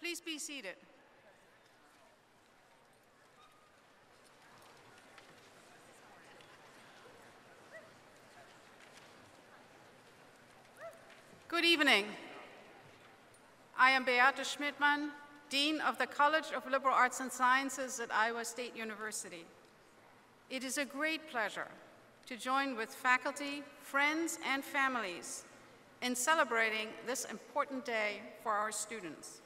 Please be seated. Good evening. I am Beate Schmittmann, Dean of the College of Liberal Arts and Sciences at Iowa State University. It is a great pleasure to join with faculty, friends, and families in celebrating this important day for our students.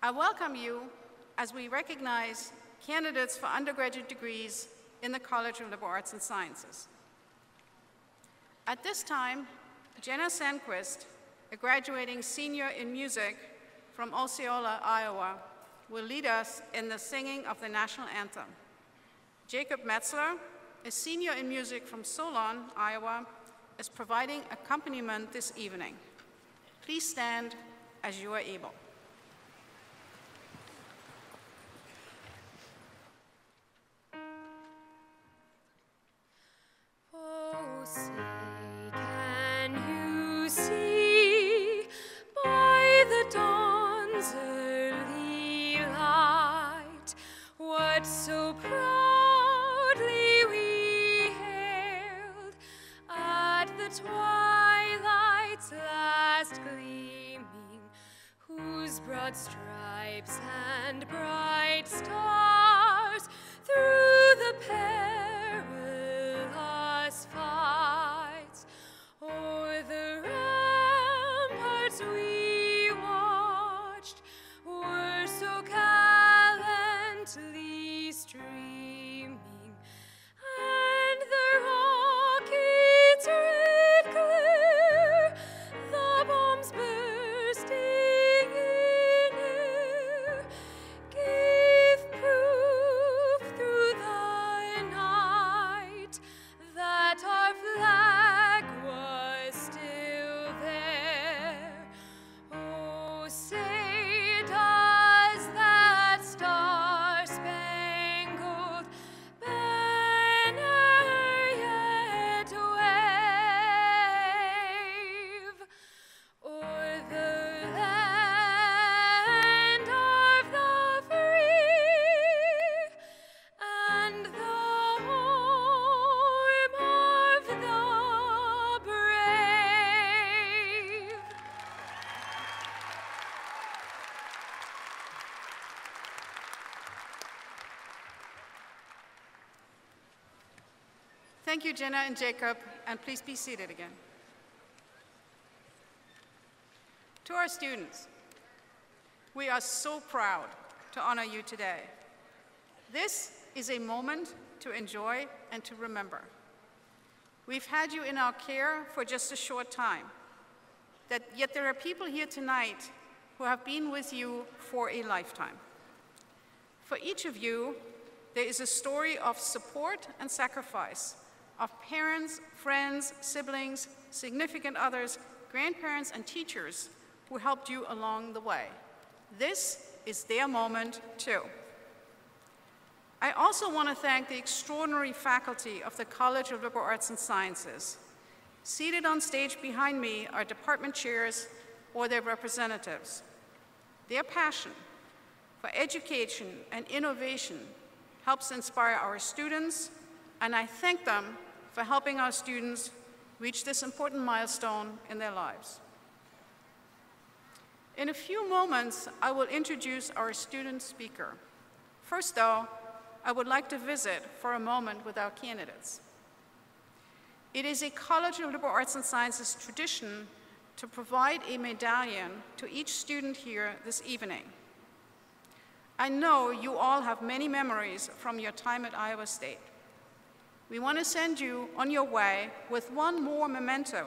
I welcome you as we recognize candidates for undergraduate degrees in the College of Liberal Arts and Sciences. At this time, Jenna Sandquist, a graduating senior in music from Osceola, Iowa, will lead us in the singing of the national anthem. Jacob Metzler, a senior in music from Solon, Iowa, is providing accompaniment this evening. Please stand as you are able. Broad stripes and bright Thank you, Jenna and Jacob, and please be seated again. To our students, we are so proud to honor you today. This is a moment to enjoy and to remember. We've had you in our care for just a short time, that yet there are people here tonight who have been with you for a lifetime. For each of you, there is a story of support and sacrifice of parents, friends, siblings, significant others, grandparents, and teachers who helped you along the way. This is their moment, too. I also want to thank the extraordinary faculty of the College of Liberal Arts and Sciences. Seated on stage behind me are department chairs or their representatives. Their passion for education and innovation helps inspire our students, and I thank them for helping our students reach this important milestone in their lives. In a few moments, I will introduce our student speaker. First, though, I would like to visit for a moment with our candidates. It is a College of Liberal Arts and Sciences tradition to provide a medallion to each student here this evening. I know you all have many memories from your time at Iowa State. We want to send you on your way with one more memento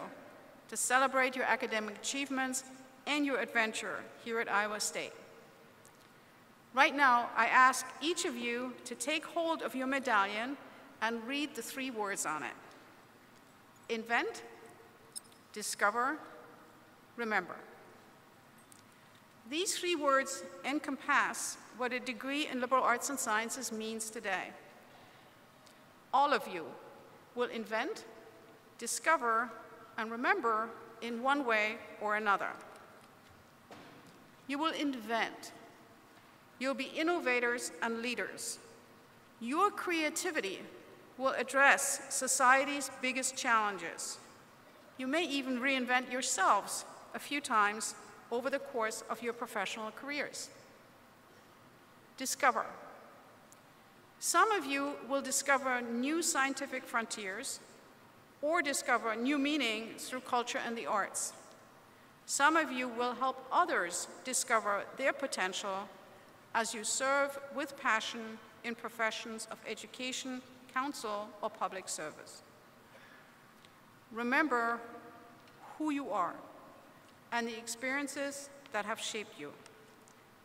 to celebrate your academic achievements and your adventure here at Iowa State. Right now, I ask each of you to take hold of your medallion and read the three words on it. Invent, discover, remember. These three words encompass what a degree in liberal arts and sciences means today. All of you will invent, discover, and remember in one way or another. You will invent. You'll be innovators and leaders. Your creativity will address society's biggest challenges. You may even reinvent yourselves a few times over the course of your professional careers. Discover. Some of you will discover new scientific frontiers or discover new meaning through culture and the arts. Some of you will help others discover their potential as you serve with passion in professions of education, counsel, or public service. Remember who you are and the experiences that have shaped you.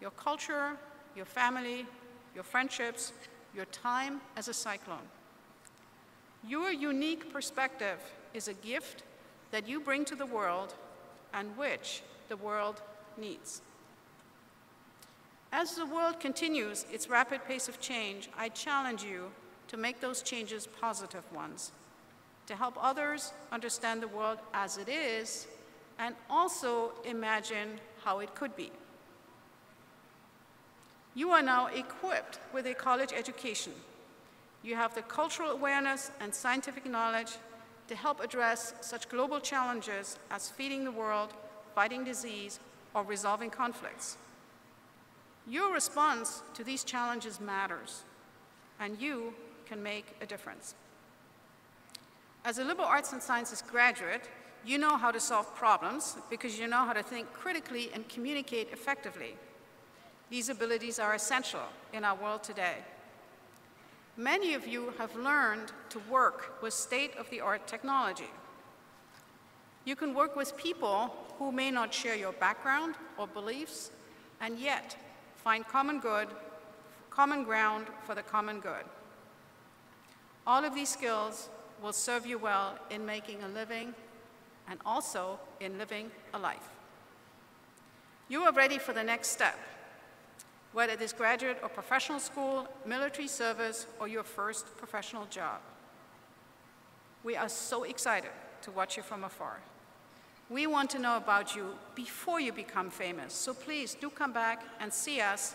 Your culture, your family, your friendships, your time as a cyclone. Your unique perspective is a gift that you bring to the world and which the world needs. As the world continues its rapid pace of change, I challenge you to make those changes positive ones, to help others understand the world as it is and also imagine how it could be. You are now equipped with a college education. You have the cultural awareness and scientific knowledge to help address such global challenges as feeding the world, fighting disease, or resolving conflicts. Your response to these challenges matters, and you can make a difference. As a liberal arts and sciences graduate, you know how to solve problems because you know how to think critically and communicate effectively. These abilities are essential in our world today. Many of you have learned to work with state-of-the-art technology. You can work with people who may not share your background or beliefs, and yet find common good, common ground for the common good. All of these skills will serve you well in making a living and also in living a life. You are ready for the next step, whether it is graduate or professional school, military service, or your first professional job. We are so excited to watch you from afar. We want to know about you before you become famous, so please do come back and see us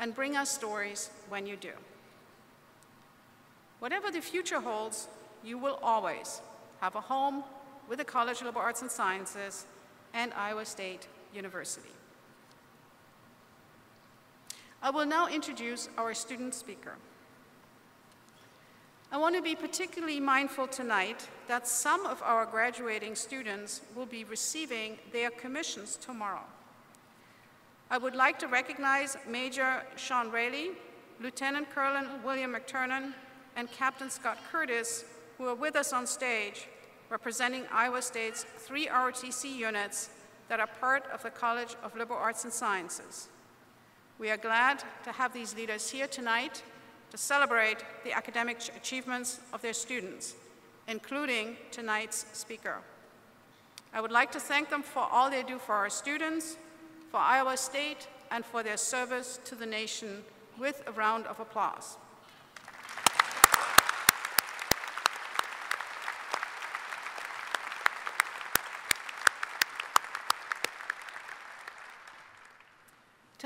and bring us stories when you do. Whatever the future holds, you will always have a home with the College of Liberal Arts and Sciences and Iowa State University. I will now introduce our student speaker. I want to be particularly mindful tonight that some of our graduating students will be receiving their commissions tomorrow. I would like to recognize Major Sean Rayleigh, Lieutenant Colonel William McTurnan, and Captain Scott Curtis, who are with us on stage, representing Iowa State's three ROTC units that are part of the College of Liberal Arts and Sciences. We are glad to have these leaders here tonight to celebrate the academic achievements of their students, including tonight's speaker. I would like to thank them for all they do for our students, for Iowa State, and for their service to the nation with a round of applause.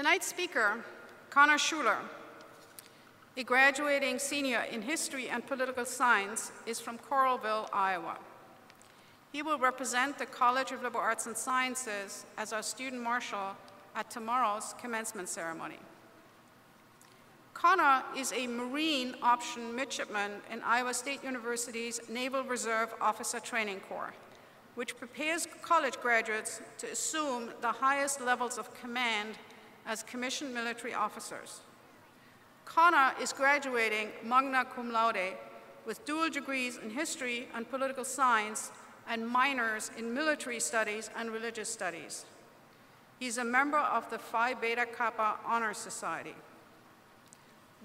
Tonight's speaker, Connor Schuler, a graduating senior in history and political science, is from Coralville, Iowa. He will represent the College of Liberal Arts and Sciences as our student marshal at tomorrow's commencement ceremony. Connor is a Marine option midshipman in Iowa State University's Naval Reserve Officer Training Corps, which prepares college graduates to assume the highest levels of command as commissioned military officers. Connor is graduating magna cum laude with dual degrees in history and political science and minors in military studies and religious studies. He's a member of the Phi Beta Kappa Honor Society.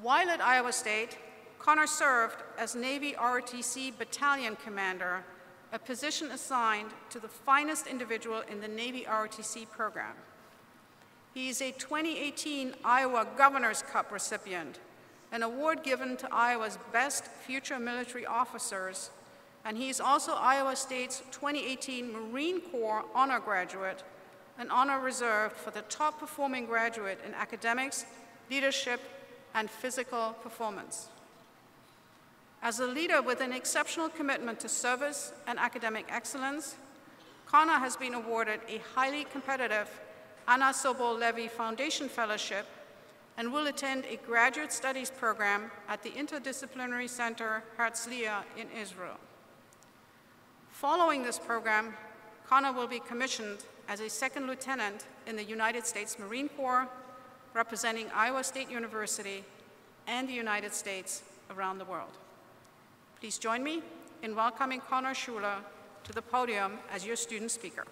While at Iowa State, Connor served as Navy ROTC Battalion Commander, a position assigned to the finest individual in the Navy ROTC program. He is a 2018 Iowa Governor's Cup recipient, an award given to Iowa's best future military officers, and he is also Iowa State's 2018 Marine Corps honor graduate, an honor reserved for the top performing graduate in academics, leadership, and physical performance. As a leader with an exceptional commitment to service and academic excellence, Connor has been awarded a highly competitive Anna Sobol Levy Foundation Fellowship and will attend a graduate studies program at the Interdisciplinary Center Herzliya in Israel. Following this program, Connor will be commissioned as a second lieutenant in the United States Marine Corps, representing Iowa State University and the United States around the world. Please join me in welcoming Connor Schuler to the podium as your student speaker.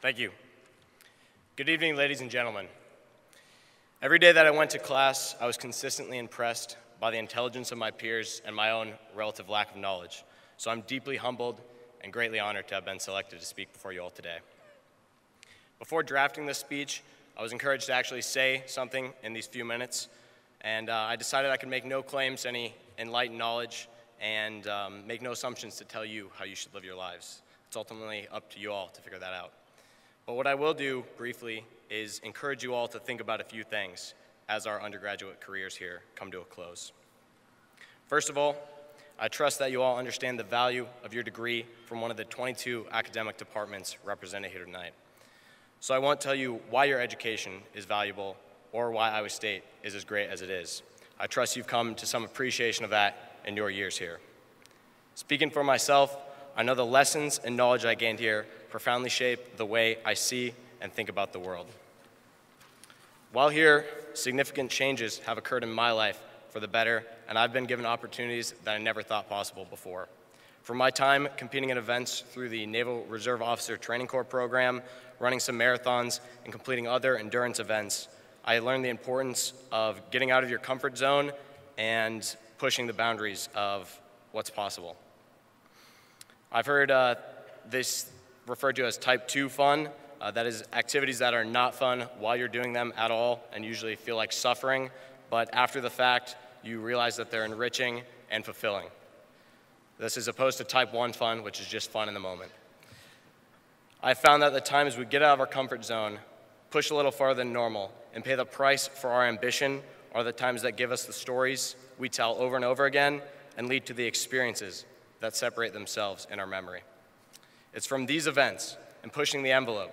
Thank you. Good evening, ladies and gentlemen. Every day that I went to class, I was consistently impressed by the intelligence of my peers and my own relative lack of knowledge. So I'm deeply humbled and greatly honored to have been selected to speak before you all today. Before drafting this speech, I was encouraged to actually say something in these few minutes, and uh, I decided I could make no claims to any enlightened knowledge and um, make no assumptions to tell you how you should live your lives. It's ultimately up to you all to figure that out. But what I will do briefly is encourage you all to think about a few things as our undergraduate careers here come to a close. First of all, I trust that you all understand the value of your degree from one of the 22 academic departments represented here tonight. So I won't tell you why your education is valuable or why Iowa State is as great as it is. I trust you've come to some appreciation of that in your years here. Speaking for myself, I know the lessons and knowledge I gained here profoundly shape the way I see and think about the world. While here, significant changes have occurred in my life for the better, and I've been given opportunities that I never thought possible before. From my time competing in events through the Naval Reserve Officer Training Corps program, running some marathons, and completing other endurance events, I learned the importance of getting out of your comfort zone and pushing the boundaries of what's possible. I've heard uh, this referred to as type 2 fun. Uh, that is activities that are not fun while you're doing them at all and usually feel like suffering, but after the fact, you realize that they're enriching and fulfilling. This is opposed to type 1 fun, which is just fun in the moment. I found that the times we get out of our comfort zone, push a little farther than normal, and pay the price for our ambition are the times that give us the stories we tell over and over again and lead to the experiences that separate themselves in our memory. It's from these events and pushing the envelope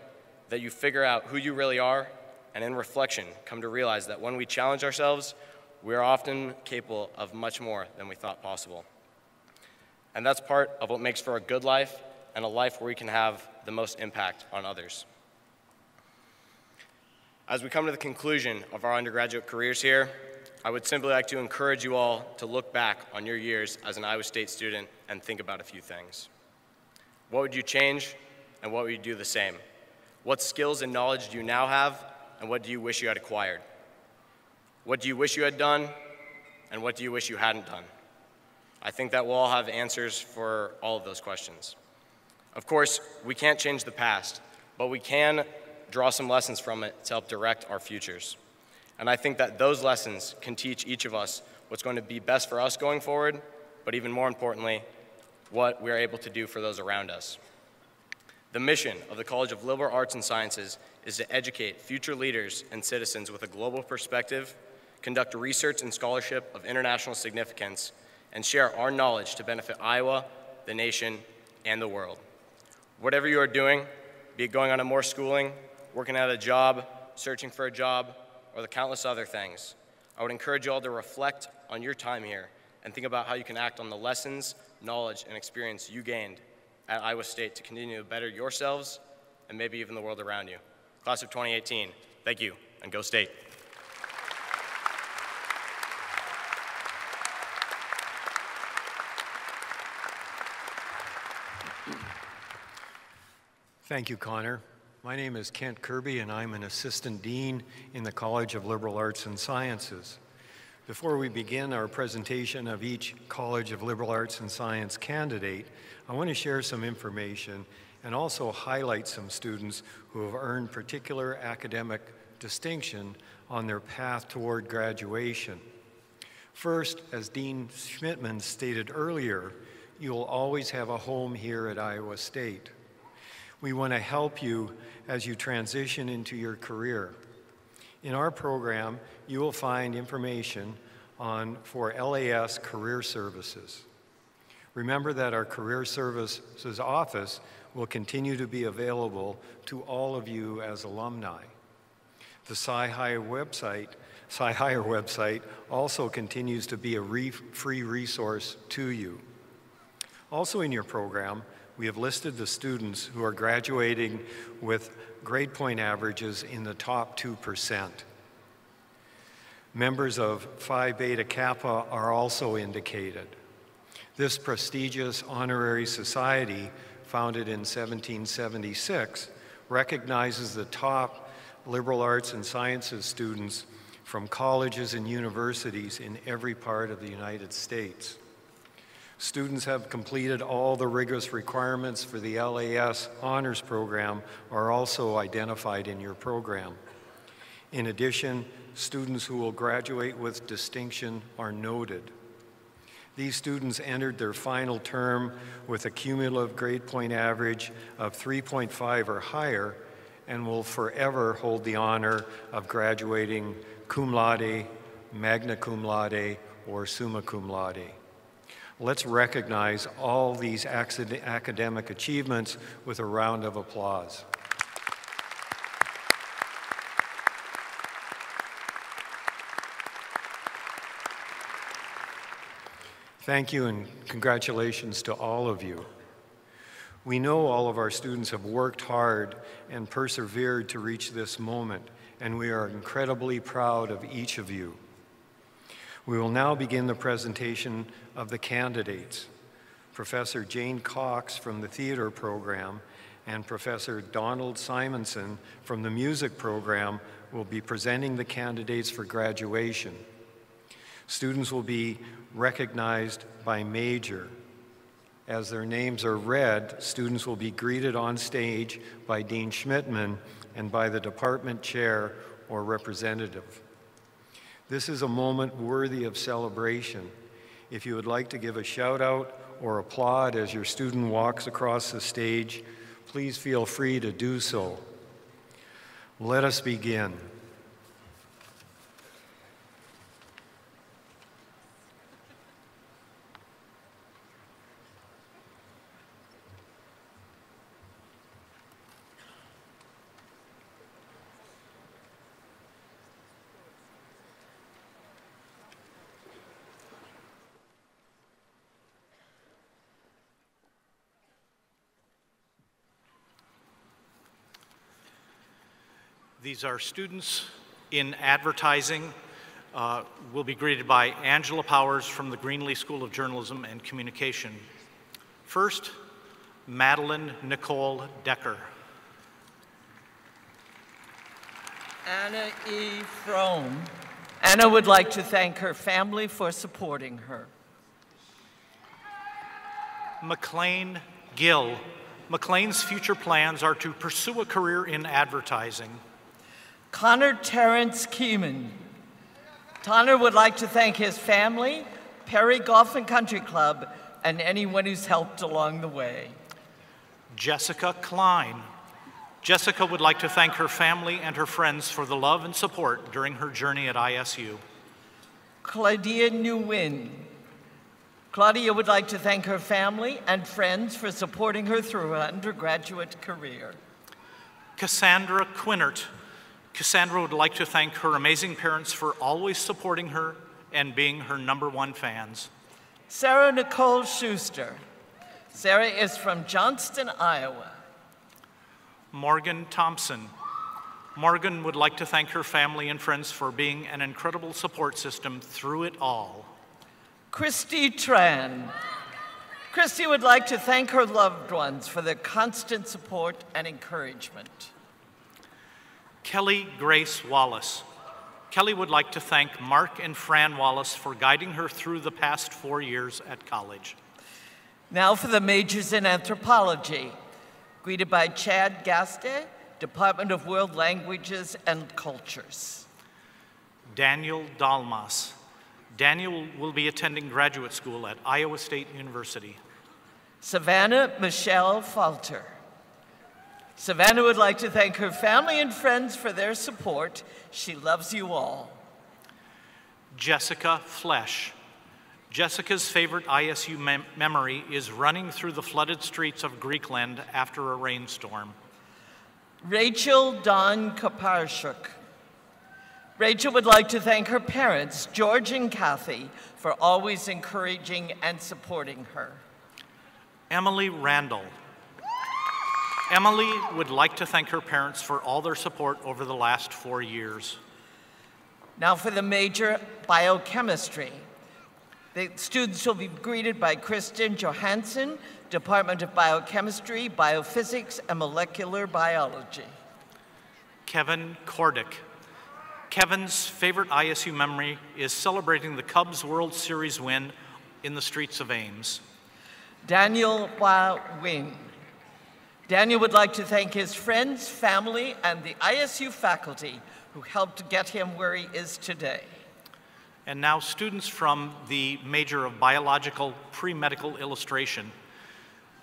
that you figure out who you really are and in reflection come to realize that when we challenge ourselves, we are often capable of much more than we thought possible. And that's part of what makes for a good life and a life where we can have the most impact on others. As we come to the conclusion of our undergraduate careers here, I would simply like to encourage you all to look back on your years as an Iowa State student and think about a few things. What would you change and what would you do the same? What skills and knowledge do you now have and what do you wish you had acquired? What do you wish you had done and what do you wish you hadn't done? I think that we'll all have answers for all of those questions. Of course, we can't change the past, but we can draw some lessons from it to help direct our futures. And I think that those lessons can teach each of us what's going to be best for us going forward, but even more importantly, what we're able to do for those around us. The mission of the College of Liberal Arts and Sciences is to educate future leaders and citizens with a global perspective, conduct research and scholarship of international significance, and share our knowledge to benefit Iowa, the nation, and the world. Whatever you are doing, be it going on to more schooling, working at a job, searching for a job, or the countless other things, I would encourage you all to reflect on your time here and think about how you can act on the lessons, knowledge, and experience you gained at Iowa State to continue to better yourselves and maybe even the world around you. Class of 2018, thank you, and go State. Thank you, Connor. My name is Kent Kirby, and I'm an assistant dean in the College of Liberal Arts and Sciences. Before we begin our presentation of each College of Liberal Arts and Science candidate, I want to share some information and also highlight some students who have earned particular academic distinction on their path toward graduation. First, as Dean Schmittmann stated earlier, you will always have a home here at Iowa State. We want to help you as you transition into your career. In our program, you will find information on for LAS Career Services. Remember that our Career Services office will continue to be available to all of you as alumni. The Sci-Hire website, Sci-Hire website also continues to be a re free resource to you. Also in your program, we have listed the students who are graduating with grade point averages in the top 2%. Members of Phi Beta Kappa are also indicated. This prestigious honorary society, founded in 1776, recognizes the top liberal arts and sciences students from colleges and universities in every part of the United States. Students have completed all the rigorous requirements for the LAS honors program are also identified in your program. In addition, students who will graduate with distinction are noted. These students entered their final term with a cumulative grade point average of 3.5 or higher and will forever hold the honor of graduating cum laude, magna cum laude, or summa cum laude. Let's recognize all these academic achievements with a round of applause. Thank you and congratulations to all of you. We know all of our students have worked hard and persevered to reach this moment, and we are incredibly proud of each of you. We will now begin the presentation of the candidates. Professor Jane Cox from the theater program and Professor Donald Simonson from the music program will be presenting the candidates for graduation. Students will be recognized by major. As their names are read, students will be greeted on stage by Dean Schmittmann and by the department chair or representative. This is a moment worthy of celebration. If you would like to give a shout out or applaud as your student walks across the stage, please feel free to do so. Let us begin. These are students in advertising. Uh, will be greeted by Angela Powers from the Greenlee School of Journalism and Communication. First, Madeline Nicole Decker. Anna E. Frome. Anna would like to thank her family for supporting her. McLean Gill. McLean's future plans are to pursue a career in advertising. Connor Terrence Keeman. Connor would like to thank his family, Perry Golf and Country Club, and anyone who's helped along the way. Jessica Klein. Jessica would like to thank her family and her friends for the love and support during her journey at ISU. Claudia Nguyen. Claudia would like to thank her family and friends for supporting her through her undergraduate career. Cassandra Quinnert. Cassandra would like to thank her amazing parents for always supporting her and being her number one fans. Sarah Nicole Schuster. Sarah is from Johnston, Iowa. Morgan Thompson. Morgan would like to thank her family and friends for being an incredible support system through it all. Christy Tran. Christy would like to thank her loved ones for their constant support and encouragement. Kelly Grace Wallace. Kelly would like to thank Mark and Fran Wallace for guiding her through the past four years at college. Now for the majors in anthropology, greeted by Chad Gasta, Department of World Languages and Cultures. Daniel Dalmas. Daniel will be attending graduate school at Iowa State University. Savannah Michelle Falter. Savannah would like to thank her family and friends for their support. She loves you all. Jessica Flesh. Jessica's favorite ISU mem- memory is running through the flooded streets of Greekland after a rainstorm. Rachel Don Kaparshuk. Rachel would like to thank her parents, George and Kathy, for always encouraging and supporting her. Emily Randall. Emily would like to thank her parents for all their support over the last four years. Now for the major biochemistry. The students will be greeted by Kristen Johansen, Department of Biochemistry, Biophysics, and Molecular Biology. Kevin Kordick. Kevin's favorite ISU memory is celebrating the Cubs World Series win in the streets of Ames. Daniel Hua Wing. Daniel would like to thank his friends, family, and the ISU faculty who helped get him where he is today. And now, students from the major of biological pre-medical illustration.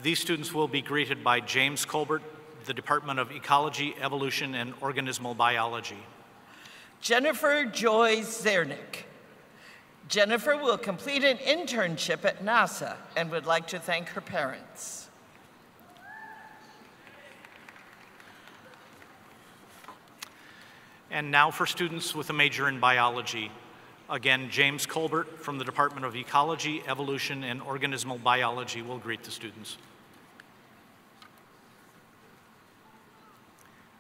These students will be greeted by James Colbert, the Department of Ecology, Evolution, and Organismal Biology. Jennifer Joy Zernick. Jennifer will complete an internship at NASA and would like to thank her parents. And now for students with a major in biology. Again, James Colbert from the Department of Ecology, Evolution, and Organismal Biology will greet the students.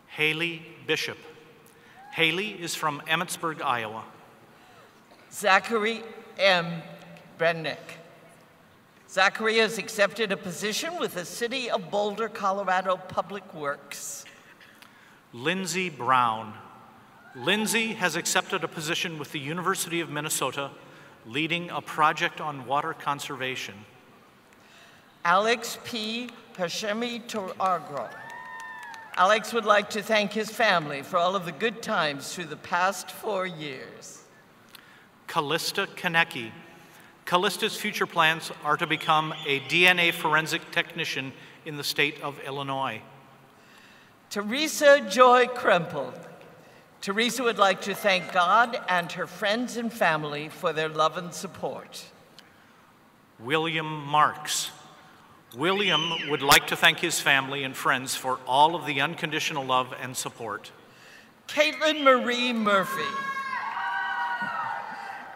Haley Bishop. Haley is from Emmetsburg, Iowa. Zachary M. Brennick. Zachary has accepted a position with the City of Boulder, Colorado Public Works. Lindsay Brown. Lindsay has accepted a position with the University of Minnesota leading a project on water conservation. Alex P. Pashemi Toragro. Alex would like to thank his family for all of the good times through the past four years. Callista Konecki. Callista's future plans are to become a DNA forensic technician in the state of Illinois. Teresa Joy Krempel. Teresa would like to thank God and her friends and family for their love and support. William Marks. William would like to thank his family and friends for all of the unconditional love and support. Caitlin Marie Murphy.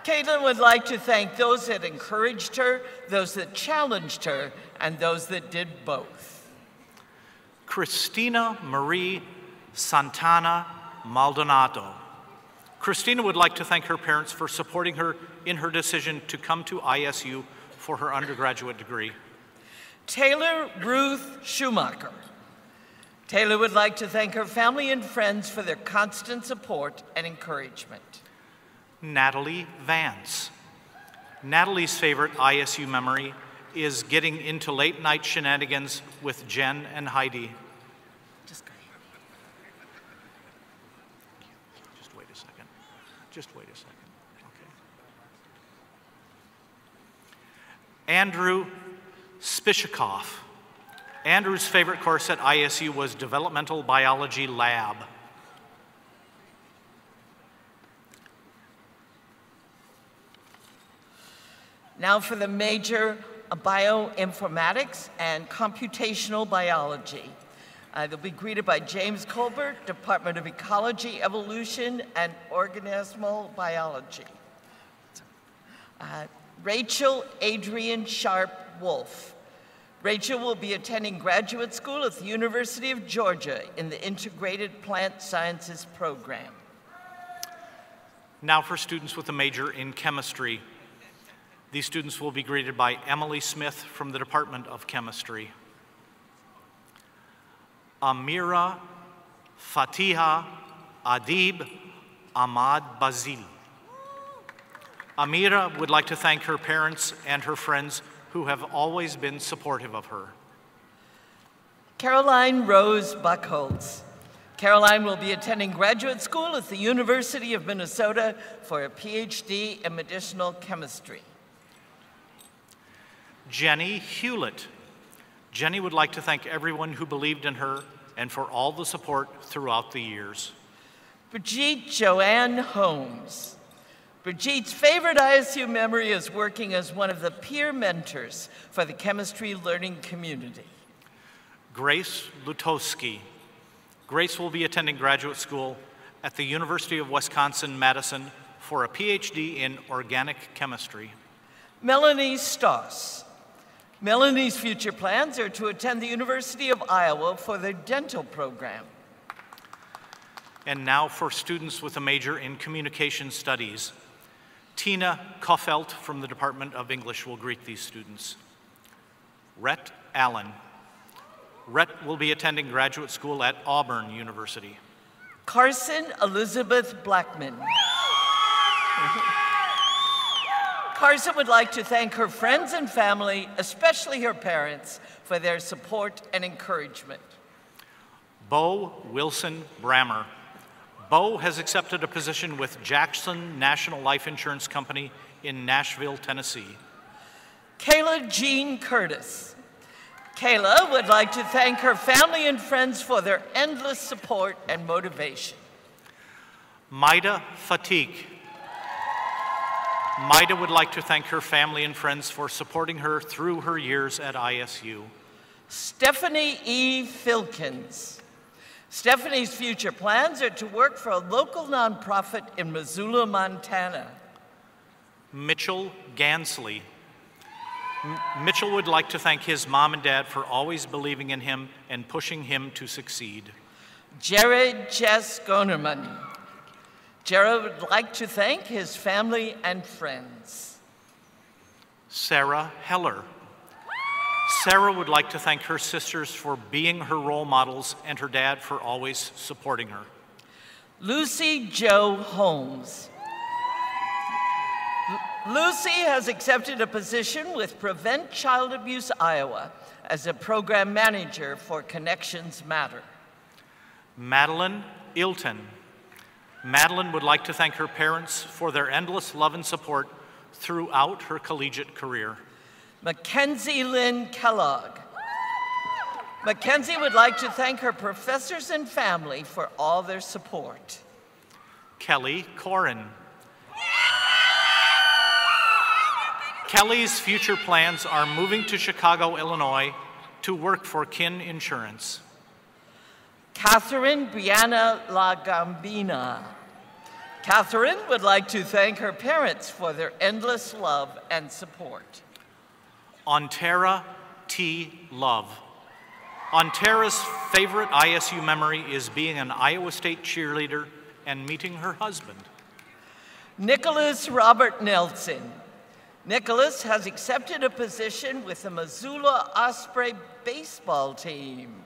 Caitlin would like to thank those that encouraged her, those that challenged her, and those that did both. Christina Marie Santana Maldonado. Christina would like to thank her parents for supporting her in her decision to come to ISU for her undergraduate degree. Taylor Ruth Schumacher. Taylor would like to thank her family and friends for their constant support and encouragement. Natalie Vance. Natalie's favorite ISU memory is getting into late night shenanigans with Jen and Heidi. Just go. Just wait a second. Just wait a second. Okay. Andrew Spishikoff. Andrew's favorite course at ISU was Developmental Biology Lab. Now for the major bioinformatics and computational biology. Uh, they'll be greeted by James Colbert, Department of Ecology, Evolution, and Organismal Biology. Uh, Rachel Adrian Sharp Wolf. Rachel will be attending graduate school at the University of Georgia in the Integrated Plant Sciences program. Now for students with a major in chemistry. These students will be greeted by Emily Smith from the Department of Chemistry. Amira Fatiha Adib Ahmad Bazil. Amira would like to thank her parents and her friends who have always been supportive of her. Caroline Rose Buckholz. Caroline will be attending graduate school at the University of Minnesota for a PhD in medicinal chemistry. Jenny Hewlett. Jenny would like to thank everyone who believed in her and for all the support throughout the years. Brigitte Joanne Holmes. Brigitte's favorite ISU memory is working as one of the peer mentors for the chemistry learning community. Grace Lutowski. Grace will be attending graduate school at the University of Wisconsin Madison for a PhD in organic chemistry. Melanie Stoss. Melanie's future plans are to attend the University of Iowa for their dental program. And now for students with a major in communication studies. Tina Koffelt from the Department of English will greet these students. Rhett Allen. Rhett will be attending graduate school at Auburn University. Carson Elizabeth Blackman. Carson would like to thank her friends and family, especially her parents, for their support and encouragement. Bo Wilson Brammer. Bo has accepted a position with Jackson National Life Insurance Company in Nashville, Tennessee. Kayla Jean Curtis. Kayla would like to thank her family and friends for their endless support and motivation. Maida Fatigue. Maida would like to thank her family and friends for supporting her through her years at ISU. Stephanie E. Filkins. Stephanie's future plans are to work for a local nonprofit in Missoula, Montana. Mitchell Gansley. M- Mitchell would like to thank his mom and dad for always believing in him and pushing him to succeed. Jared Jess Gonerman. Jared would like to thank his family and friends. Sarah Heller. Sarah would like to thank her sisters for being her role models and her dad for always supporting her. Lucy Joe Holmes. Lucy has accepted a position with Prevent Child Abuse Iowa as a program manager for Connections Matter. Madeline Ilton. Madeline would like to thank her parents for their endless love and support throughout her collegiate career. Mackenzie Lynn Kellogg. Mackenzie would like to thank her professors and family for all their support. Kelly Corin. Kelly's future plans are moving to Chicago, Illinois to work for Kin Insurance. Catherine Brianna Lagambina. Catherine would like to thank her parents for their endless love and support. Ontera T. Love. Ontera's favorite ISU memory is being an Iowa State cheerleader and meeting her husband. Nicholas Robert Nelson. Nicholas has accepted a position with the Missoula Osprey baseball team.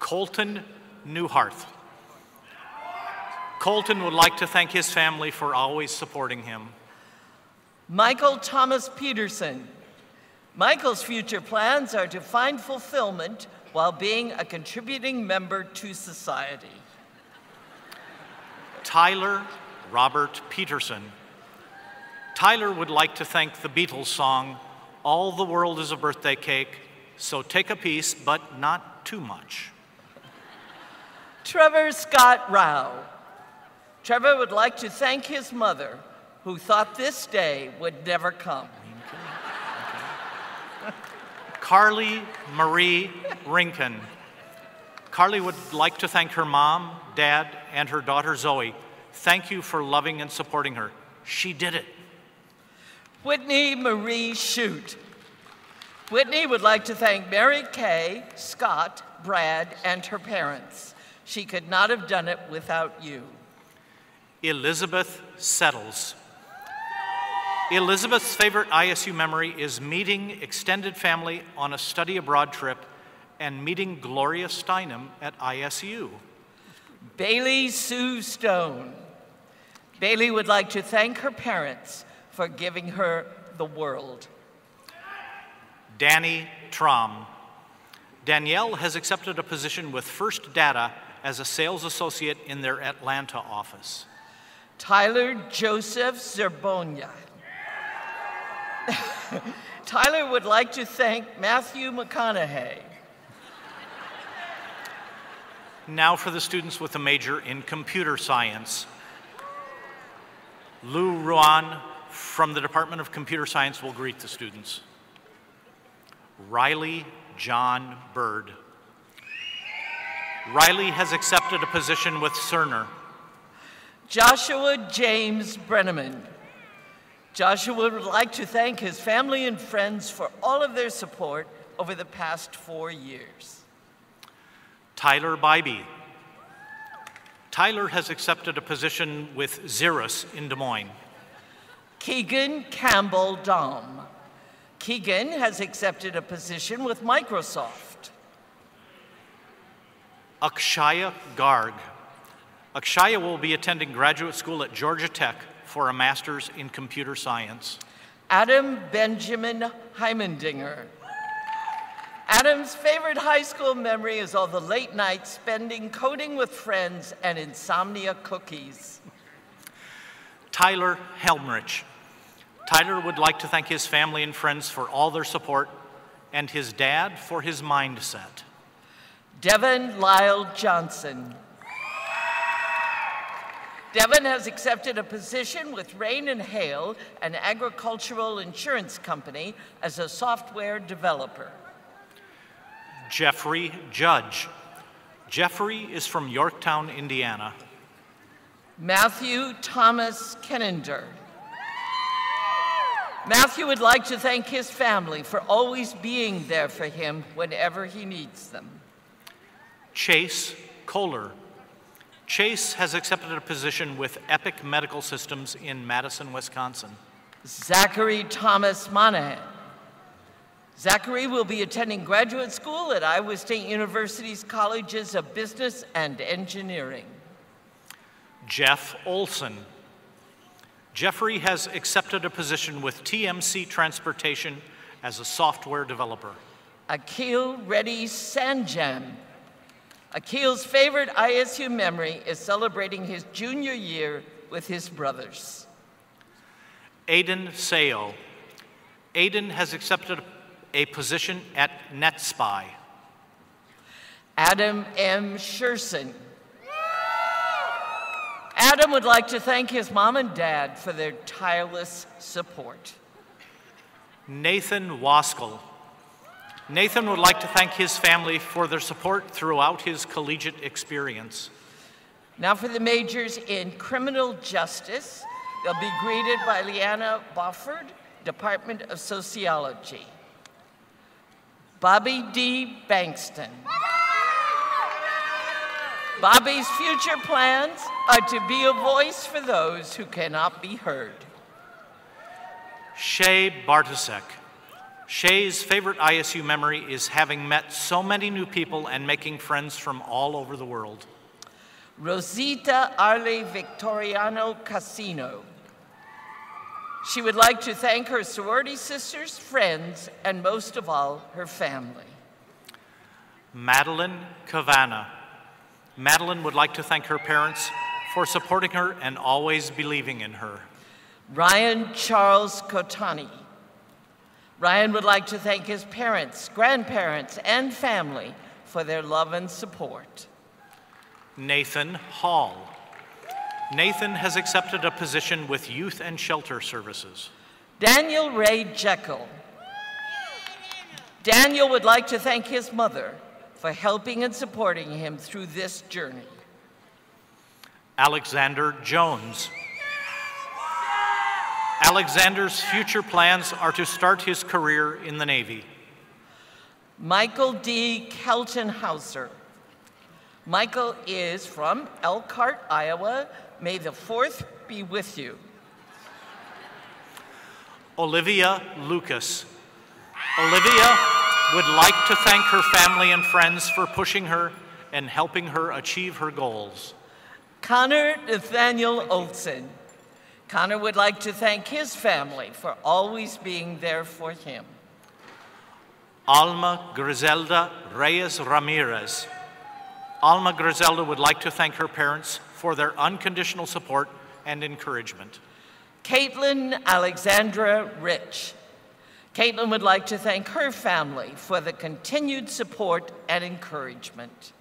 Colton Newharth. Colton would like to thank his family for always supporting him. Michael Thomas Peterson. Michael's future plans are to find fulfillment while being a contributing member to society. Tyler Robert Peterson. Tyler would like to thank the Beatles song, All the World is a Birthday Cake, so take a piece, but not too much. Trevor Scott Rao. Trevor would like to thank his mother, who thought this day would never come. Carly Marie Rinken. Carly would like to thank her mom, dad, and her daughter Zoe. Thank you for loving and supporting her. She did it. Whitney Marie Shute. Whitney would like to thank Mary Kay, Scott, Brad, and her parents. She could not have done it without you. Elizabeth Settles. Elizabeth's favorite ISU memory is meeting extended family on a study abroad trip and meeting Gloria Steinem at ISU. Bailey Sue Stone. Bailey would like to thank her parents for giving her the world. Danny Trom. Danielle has accepted a position with First Data as a sales associate in their Atlanta office. Tyler Joseph Zerbonia. Tyler would like to thank Matthew McConaughey. Now for the students with a major in computer science. Lou Ruan from the Department of Computer Science will greet the students. Riley John Bird. Riley has accepted a position with Cerner. Joshua James Brenneman. Joshua would like to thank his family and friends for all of their support over the past four years. Tyler Bybee. Tyler has accepted a position with Xeris in Des Moines. Keegan Campbell Dom. Keegan has accepted a position with Microsoft. Akshaya Garg. Akshaya will be attending graduate school at Georgia Tech for a master's in computer science. Adam Benjamin Heimendinger. Adam's favorite high school memory is all the late nights spending coding with friends and insomnia cookies. Tyler Helmrich. Tyler would like to thank his family and friends for all their support and his dad for his mindset. Devin Lyle Johnson. Devin has accepted a position with Rain and Hail, an agricultural insurance company, as a software developer. Jeffrey Judge. Jeffrey is from Yorktown, Indiana. Matthew Thomas Kennender. Matthew would like to thank his family for always being there for him whenever he needs them. Chase Kohler. Chase has accepted a position with Epic Medical Systems in Madison, Wisconsin. Zachary Thomas Monahan. Zachary will be attending graduate school at Iowa State University's Colleges of Business and Engineering. Jeff Olson. Jeffrey has accepted a position with TMC Transportation as a software developer. Akil Reddy Sanjam. Akil's favorite ISU memory is celebrating his junior year with his brothers. Aiden Seo. Aiden has accepted a position at NetSPI. Adam M. Sherson. Adam would like to thank his mom and dad for their tireless support. Nathan Waskell. Nathan would like to thank his family for their support throughout his collegiate experience. Now for the majors in criminal justice, they'll be greeted by Leanna Bofford, Department of Sociology. Bobby D. Bankston. Bobby's future plans are to be a voice for those who cannot be heard. Shay Bartasek. Shay's favorite ISU memory is having met so many new people and making friends from all over the world. Rosita Arle Victoriano Casino. She would like to thank her sorority sisters, friends, and most of all, her family. Madeline Cavana. Madeline would like to thank her parents for supporting her and always believing in her. Ryan Charles Kotani. Ryan would like to thank his parents, grandparents, and family for their love and support. Nathan Hall. Nathan has accepted a position with Youth and Shelter Services. Daniel Ray Jekyll. Daniel would like to thank his mother for helping and supporting him through this journey. Alexander Jones. Alexander's future plans are to start his career in the Navy. Michael D. Keltenhauser. Michael is from Elkhart, Iowa. May the 4th be with you. Olivia Lucas. Olivia would like to thank her family and friends for pushing her and helping her achieve her goals. Connor Nathaniel Olson. Connor would like to thank his family for always being there for him. Alma Griselda Reyes Ramirez. Alma Griselda would like to thank her parents for their unconditional support and encouragement. Caitlin Alexandra Rich. Caitlin would like to thank her family for the continued support and encouragement.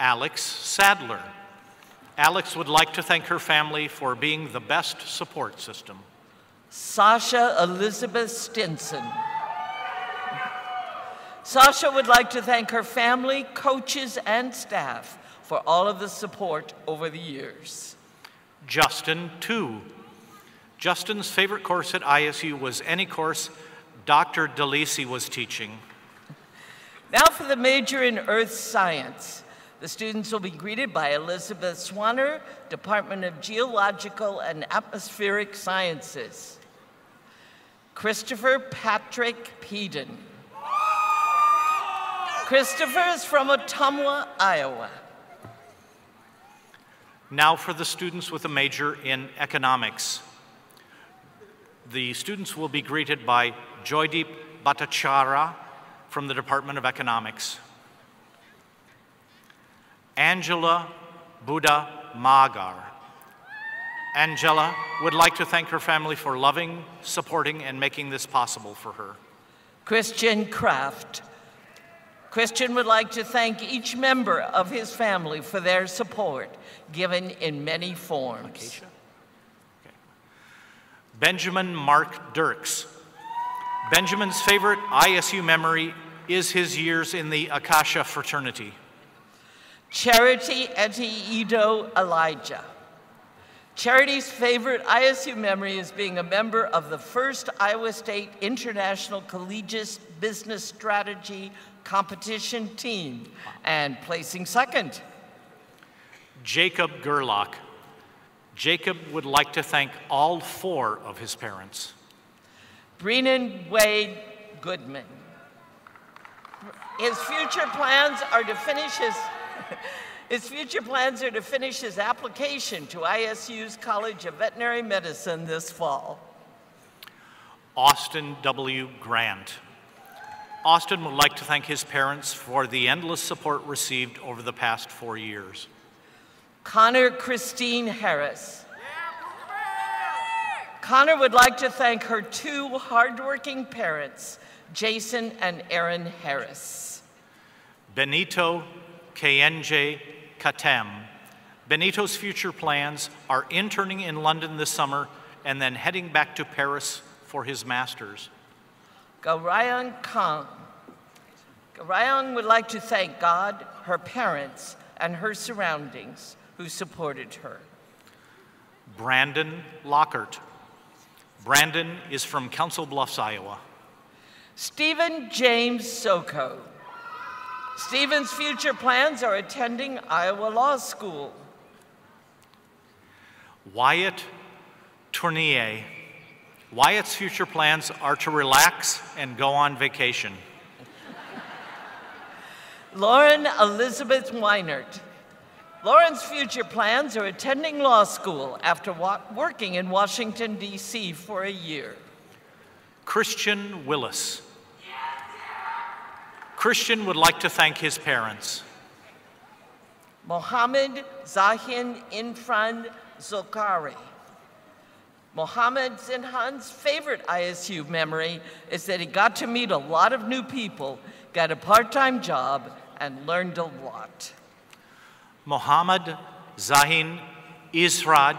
Alex Sadler. Alex would like to thank her family for being the best support system. Sasha Elizabeth Stinson. Sasha would like to thank her family, coaches, and staff for all of the support over the years. Justin Tu. Justin's favorite course at ISU was any course Dr. DeLisi was teaching. Now for the major in earth science. The students will be greeted by Elizabeth Swanner, Department of Geological and Atmospheric Sciences. Christopher Patrick Peden. Christopher is from Ottumwa, Iowa. Now for the students with a major in economics. The students will be greeted by Joydeep Bhattacharya from the Department of Economics. Angela Buddha Magar. Angela would like to thank her family for loving, supporting, and making this possible for her. Christian Kraft. Christian would like to thank each member of his family for their support, given in many forms. Benjamin Mark Dirks. Benjamin's favorite ISU memory is his years in the Acacia fraternity. Charity Eti-Ido Elijah. Charity's favorite ISU memory is being a member of the first Iowa State International Collegiate Business Strategy competition team and placing second. Jacob Gerlach. Jacob would like to thank all four of his parents. Brennan Wade Goodman. His future plans are to finish his his future plans are to finish his application to ISU's College of Veterinary Medicine this fall. Austin W. Grant. Austin would like to thank his parents for the endless support received over the past four years. Connor Christine Harris. Connor would like to thank her two hardworking parents, Jason and Erin Harris. Benito Kayenje Katem. Benito's future plans are interning in London this summer and then heading back to Paris for his master's. Garayan Khan. Garayan would like to thank God, her parents, and her surroundings who supported her. Brandon Lockhart. Brandon is from Council Bluffs, Iowa. Stephen James Soko. Stephen's future plans are attending Iowa Law School. Wyatt Tournier. Wyatt's future plans are to relax and go on vacation. Lauren Elizabeth Weinert. Lauren's future plans are attending law school after wa- working in Washington, D.C. for a year. Christian Willis. Christian would like to thank his parents. Mohammed Zahin Infran Zolkari. Mohammed Zinhan's favorite ISU memory is that he got to meet a lot of new people, got a part time job, and learned a lot. Mohammed Zahin Israd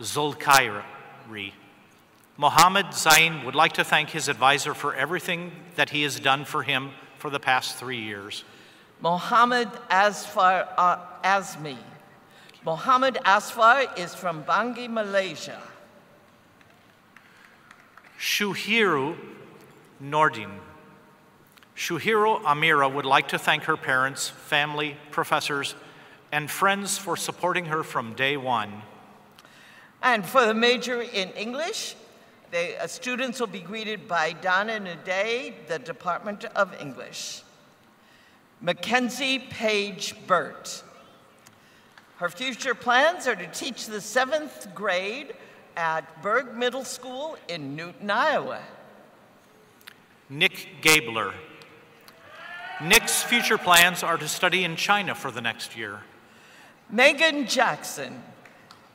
Zulkairi. Mohammed Zain would like to thank his advisor for everything that he has done for him for the past three years. Mohammed Asfar uh, Azmi. Mohammed Asfar is from Bangi, Malaysia. Shuhiru Nordin. Shuhiro Amira would like to thank her parents, family, professors, and friends for supporting her from day one. And for the major in English, the uh, students will be greeted by Donna Naday, the Department of English. Mackenzie Page Burt. Her future plans are to teach the seventh grade at Berg Middle School in Newton, Iowa. Nick Gabler. Nick's future plans are to study in China for the next year. Megan Jackson.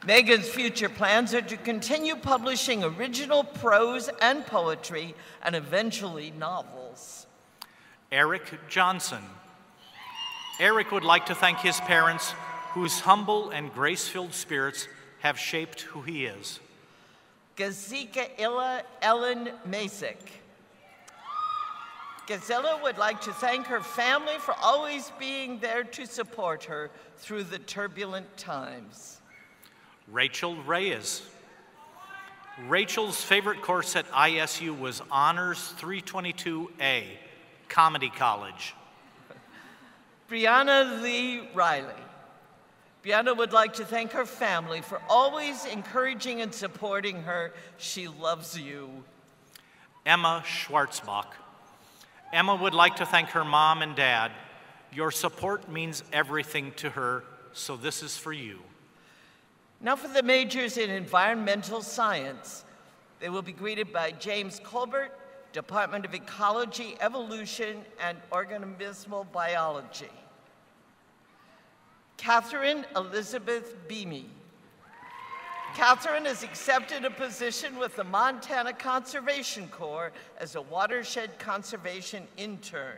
Megan's future plans are to continue publishing original prose and poetry and eventually novels. Eric Johnson. Eric would like to thank his parents, whose humble and grace filled spirits have shaped who he is. Gazika Illa Ellen Masick. Gazella would like to thank her family for always being there to support her through the turbulent times. Rachel Reyes. Rachel's favorite course at ISU was Honors 322A, Comedy College. Brianna Lee Riley. Brianna would like to thank her family for always encouraging and supporting her. She loves you. Emma Schwarzbach. Emma would like to thank her mom and dad. Your support means everything to her, so this is for you. Now for the majors in environmental science. They will be greeted by James Colbert, Department of Ecology, Evolution, and Organismal Biology. Catherine Elizabeth Beamy. Catherine has accepted a position with the Montana Conservation Corps as a watershed conservation intern.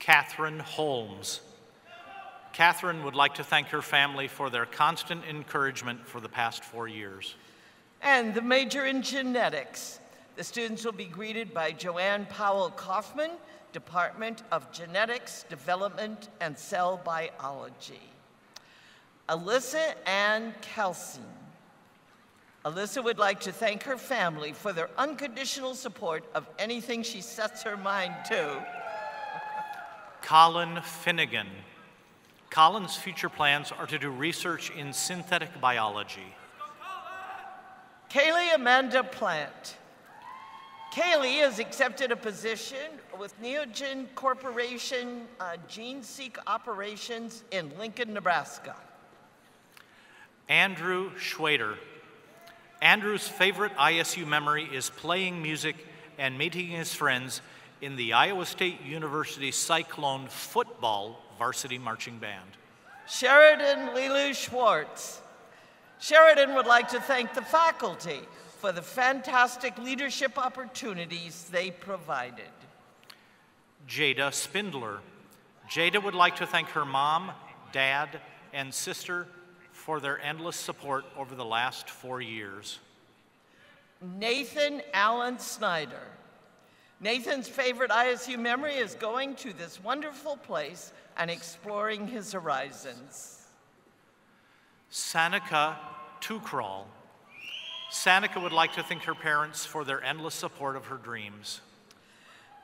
Catherine Holmes. Catherine would like to thank her family for their constant encouragement for the past four years. And the major in genetics. The students will be greeted by Joanne Powell Coffman, Department of Genetics, Development, and Cell Biology. Alyssa Ann Kelsey. Alyssa would like to thank her family for their unconditional support of anything she sets her mind to. Colin Finnegan. Colin's future plans are to do research in synthetic biology. Kaylee Amanda Plant. Kaylee has accepted a position with Neogen Corporation uh, GeneSeek operations in Lincoln, Nebraska. Andrew Schwader. Andrew's favorite ISU memory is playing music and meeting his friends in the Iowa State University Cyclone football varsity marching band. Sheridan Lilu Schwartz. Sheridan would like to thank the faculty for the fantastic leadership opportunities they provided. Jada Spindler. Jada would like to thank her mom, dad, and sister for their endless support over the last four years. Nathan Allen Snyder. Nathan's favorite ISU memory is going to this wonderful place and exploring his horizons. Sanika Tukral. Sanika would like to thank her parents for their endless support of her dreams.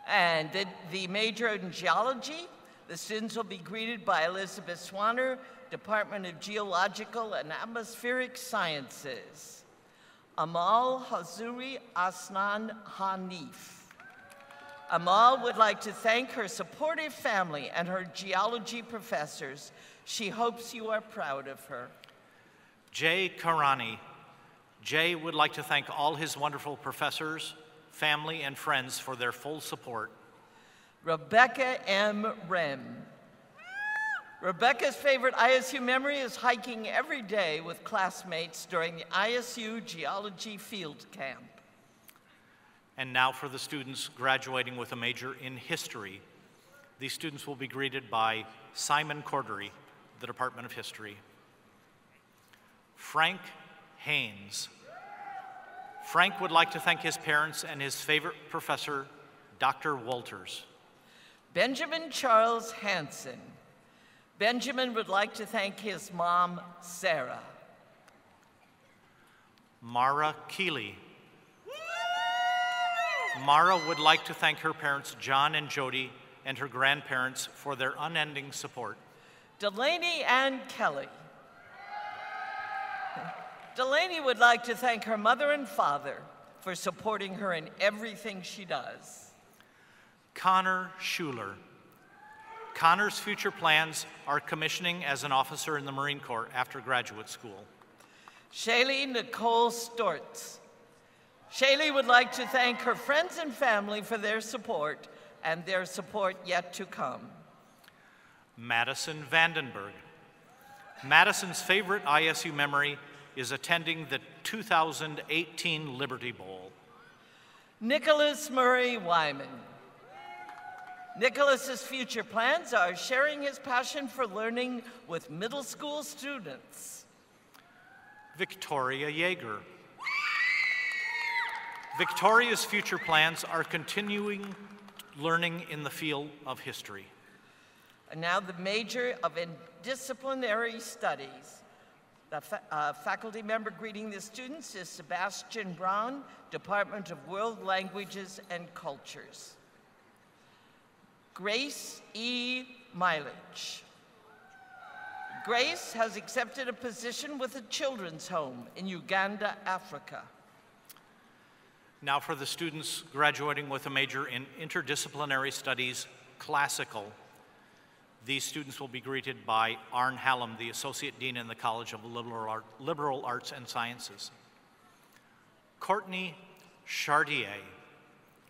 And the, the major in geology, the students will be greeted by Elizabeth Swanner, Department of Geological and Atmospheric Sciences. Amal Hazuri Asnan Hanif. Amal would like to thank her supportive family and her geology professors. She hopes you are proud of her. Jay Karani. Jay would like to thank all his wonderful professors, family, and friends for their full support. Rebecca M. Rem. Rebecca's favorite ISU memory is hiking every day with classmates during the ISU Geology Field Camp. And now for the students graduating with a major in history. These students will be greeted by Simon Cordery, the Department of History. Frank Haynes. Frank would like to thank his parents and his favorite professor, Dr. Walters. Benjamin Charles Hansen. Benjamin would like to thank his mom, Sarah. Mara Keeley. Mara would like to thank her parents, John and Jody, and her grandparents for their unending support. Delaney and Kelly. Delaney would like to thank her mother and father for supporting her in everything she does. Connor Schuler. Connor's future plans are commissioning as an officer in the Marine Corps after graduate school. Shaylee Nicole Stortz. Shaylee would like to thank her friends and family for their support and their support yet to come. Madison Vandenberg. Madison's favorite ISU memory is attending the 2018 Liberty Bowl. Nicholas Murray Wyman. Nicholas's future plans are sharing his passion for learning with middle school students. Victoria Yeager. Victoria's future plans are continuing learning in the field of history. And now the major of interdisciplinary studies. The fa- uh, faculty member greeting the students is Sebastian Brown, Department of World Languages and Cultures. Grace E. Mileage. Grace has accepted a position with a children's home in Uganda, Africa. Now for the students graduating with a major in interdisciplinary studies, classical. These students will be greeted by Arn Hallam, the Associate Dean in the College of Liberal, Art, Liberal Arts and Sciences. Courtney Chartier.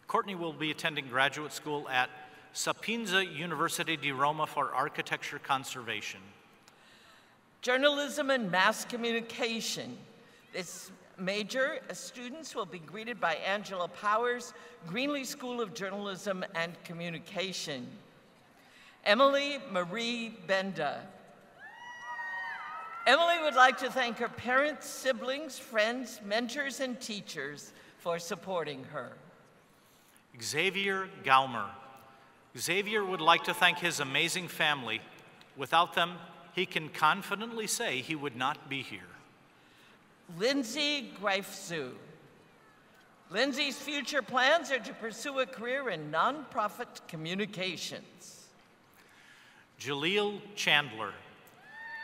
Courtney will be attending graduate school at Sapienza University di Roma for Architecture Conservation. Journalism and Mass Communication. This major uh, students will be greeted by Angela Powers, Greenlee School of Journalism and Communication. Emily Marie Benda. Emily would like to thank her parents, siblings, friends, mentors, and teachers for supporting her. Xavier Gaumer. Xavier would like to thank his amazing family. Without them, he can confidently say he would not be here. Lindsay Greifzu. Lindsay's future plans are to pursue a career in nonprofit communications. Jaleel Chandler.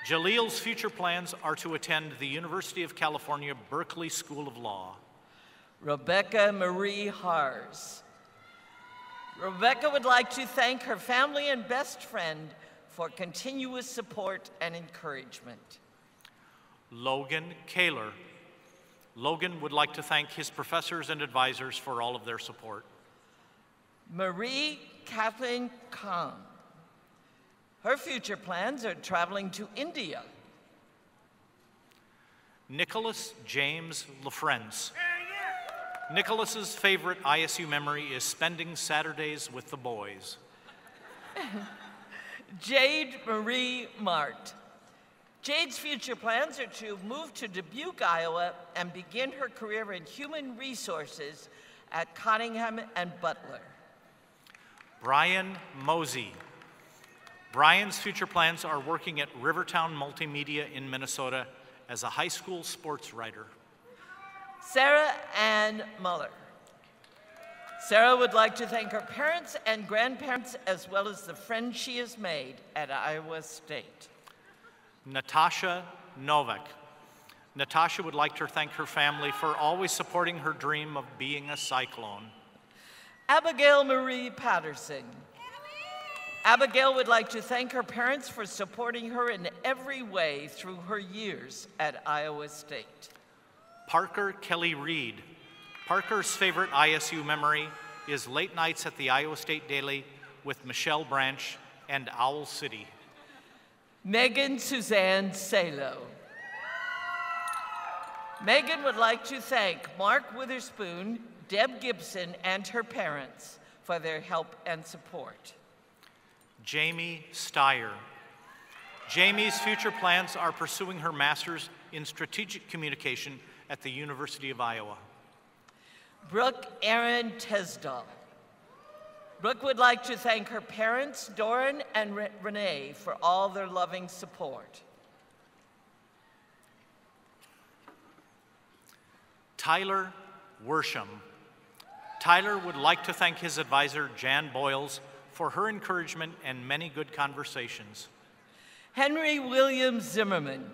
Jaleel's future plans are to attend the University of California Berkeley School of Law. Rebecca Marie Hars. Rebecca would like to thank her family and best friend for continuous support and encouragement. Logan Kaler. Logan would like to thank his professors and advisors for all of their support. Marie Kathleen Khan. Her future plans are traveling to India. Nicholas James LaFrance. Nicholas's favorite ISU memory is spending Saturdays with the boys. Jade Marie Mart. Jade's future plans are to move to Dubuque, Iowa, and begin her career in human resources at Cottingham and Butler. Brian Mosey. Brian's future plans are working at Rivertown Multimedia in Minnesota as a high school sports writer. Sarah Ann Muller. Sarah would like to thank her parents and grandparents as well as the friends she has made at Iowa State. Natasha Novak. Natasha would like to thank her family for always supporting her dream of being a cyclone. Abigail Marie Patterson. Abigail would like to thank her parents for supporting her in every way through her years at Iowa State. Parker Kelly Reed. Parker's favorite ISU memory is late nights at the Iowa State Daily with Michelle Branch and Owl City. Megan Suzanne Salo. Megan would like to thank Mark Witherspoon, Deb Gibson, and her parents for their help and support. Jamie Steyer. Jamie's future plans are pursuing her master's in strategic communication at the University of Iowa. Brooke Erin Tesdall. Brooke would like to thank her parents, Doran and Re- Renee, for all their loving support. Tyler Worsham. Tyler would like to thank his advisor, Jan Boyles, for her encouragement and many good conversations. Henry William Zimmerman.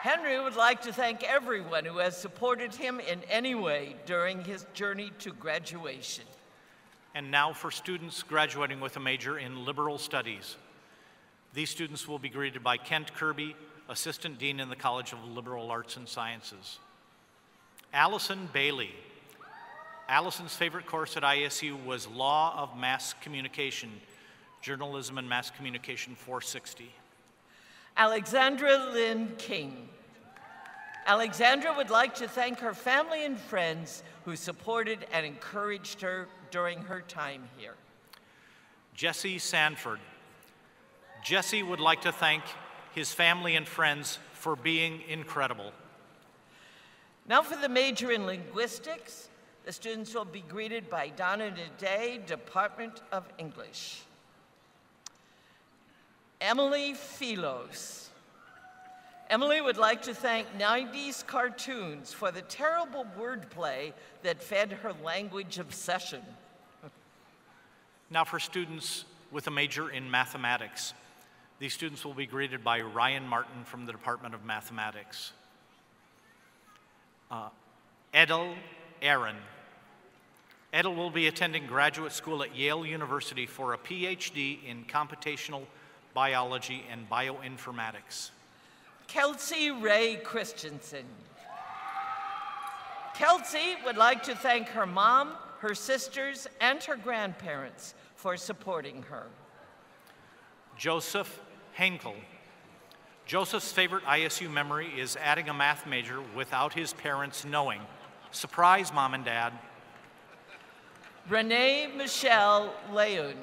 Henry would like to thank everyone who has supported him in any way during his journey to graduation. And now for students graduating with a major in liberal studies. These students will be greeted by Kent Kirby, Assistant Dean in the College of Liberal Arts and Sciences. Allison Bailey. Allison's favorite course at ISU was Law of Mass Communication, Journalism and Mass Communication 460. Alexandra Lynn King. Alexandra would like to thank her family and friends who supported and encouraged her during her time here. Jesse Sanford. Jesse would like to thank his family and friends for being incredible. Now for the major in linguistics, the students will be greeted by Donna Day, Department of English. Emily Philos. Emily would like to thank 90s cartoons for the terrible wordplay that fed her language obsession. Now for students with a major in mathematics. These students will be greeted by Ryan Martin from the Department of Mathematics. Uh, Edel Aaron. Edel will be attending graduate school at Yale University for a PhD in computational biology and bioinformatics. Kelsey Ray Christensen. Kelsey would like to thank her mom, her sisters, and her grandparents for supporting her. Joseph Henkel. Joseph's favorite ISU memory is adding a math major without his parents knowing. Surprise, mom and dad. Renee Michelle Leon.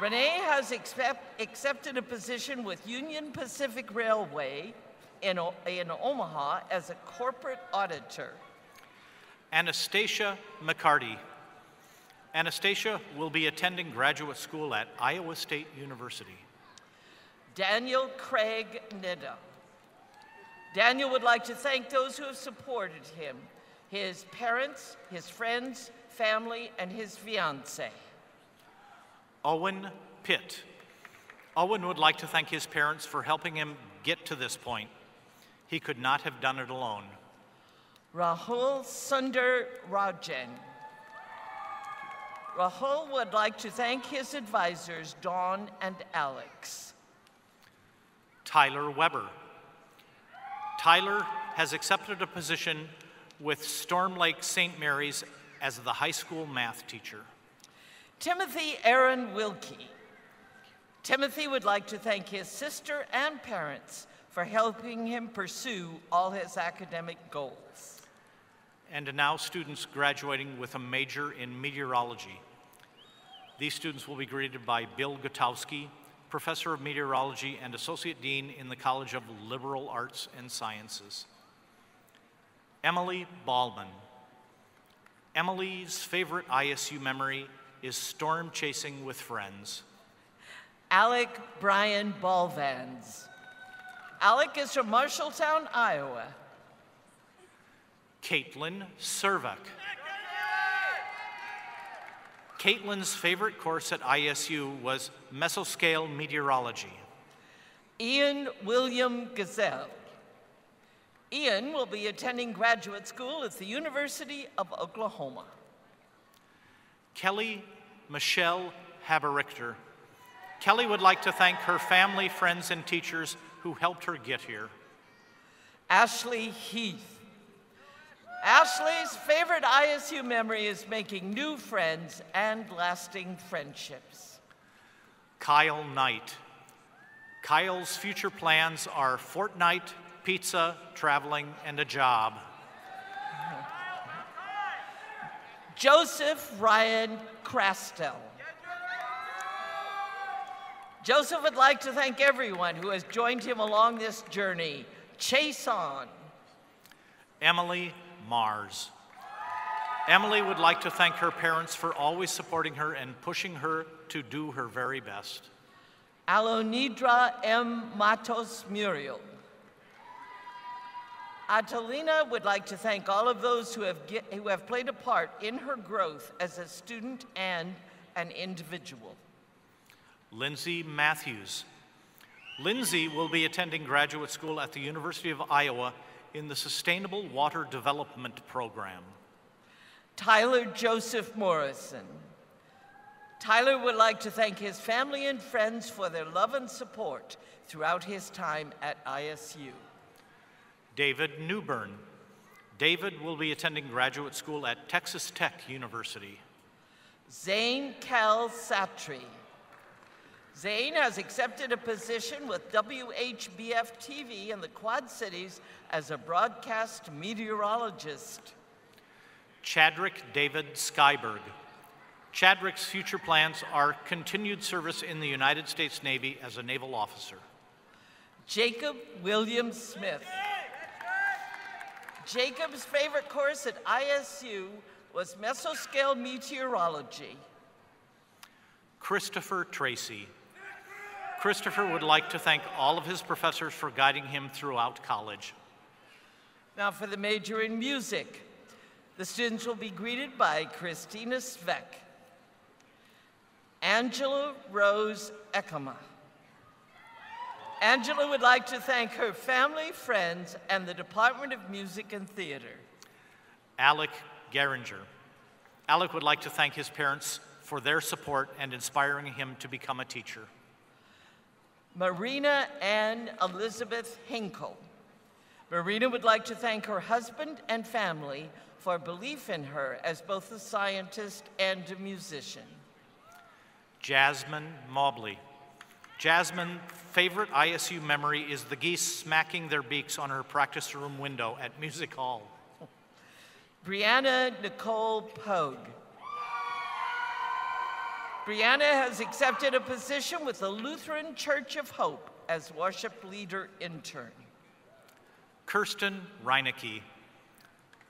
Renee has accept, accepted a position with Union Pacific Railway in, in Omaha as a corporate auditor. Anastasia McCarty. Anastasia will be attending graduate school at Iowa State University. Daniel Craig Nida. Daniel would like to thank those who have supported him his parents, his friends, family, and his fiance. Owen Pitt. Owen would like to thank his parents for helping him get to this point. He could not have done it alone. Rahul Sundar Rajan. Rahul would like to thank his advisors, Dawn and Alex. Tyler Weber. Tyler has accepted a position with Storm Lake St. Mary's as the high school math teacher. Timothy Aaron Wilkie. Timothy would like to thank his sister and parents for helping him pursue all his academic goals. And now students graduating with a major in meteorology. These students will be greeted by Bill Gutowski, Professor of Meteorology and Associate Dean in the College of Liberal Arts and Sciences. Emily Ballman. Emily's favorite ISU memory is storm chasing with friends. Alec Brian Balvans. Alec is from Marshalltown, Iowa. Caitlin Servak. Caitlin's favorite course at ISU was mesoscale meteorology. Ian William Gazelle. Ian will be attending graduate school at the University of Oklahoma. Kelly Michelle Haberichter. Kelly would like to thank her family, friends, and teachers who helped her get here. Ashley Heath. Ashley's favorite ISU memory is making new friends and lasting friendships. Kyle Knight. Kyle's future plans are Fortnite, pizza, traveling, and a job. Joseph Ryan Crastel. Joseph would like to thank everyone who has joined him along this journey. Chase on. Emily Mars. Emily would like to thank her parents for always supporting her and pushing her to do her very best. Alonidra M. Matos Muriel. Adelina would like to thank all of those who have, get, who have played a part in her growth as a student and an individual. Lindsay Matthews. Lindsay will be attending graduate school at the University of Iowa in the Sustainable Water Development Program. Tyler Joseph Morrison. Tyler would like to thank his family and friends for their love and support throughout his time at ISU. David Newbern. David will be attending graduate school at Texas Tech University. Zane Cal Satri. Zane has accepted a position with WHBF TV in the Quad Cities as a broadcast meteorologist. Chadrick David Skyberg. Chadrick's future plans are continued service in the United States Navy as a naval officer. Jacob William Smith. Jacob's favorite course at ISU was mesoscale meteorology. Christopher Tracy. Christopher would like to thank all of his professors for guiding him throughout college. Now for the major in music. The students will be greeted by Christina Sveck, Angela Rose Ekema. Angela would like to thank her family, friends, and the Department of Music and Theater. Alec Geringer. Alec would like to thank his parents for their support and inspiring him to become a teacher. Marina Ann Elizabeth Hinkle. Marina would like to thank her husband and family for belief in her as both a scientist and a musician. Jasmine Mobley. Jasmine's favorite ISU memory is the geese smacking their beaks on her practice room window at Music Hall. Brianna Nicole Pogue. Brianna has accepted a position with the Lutheran Church of Hope as worship leader intern. Kirsten Reinecke.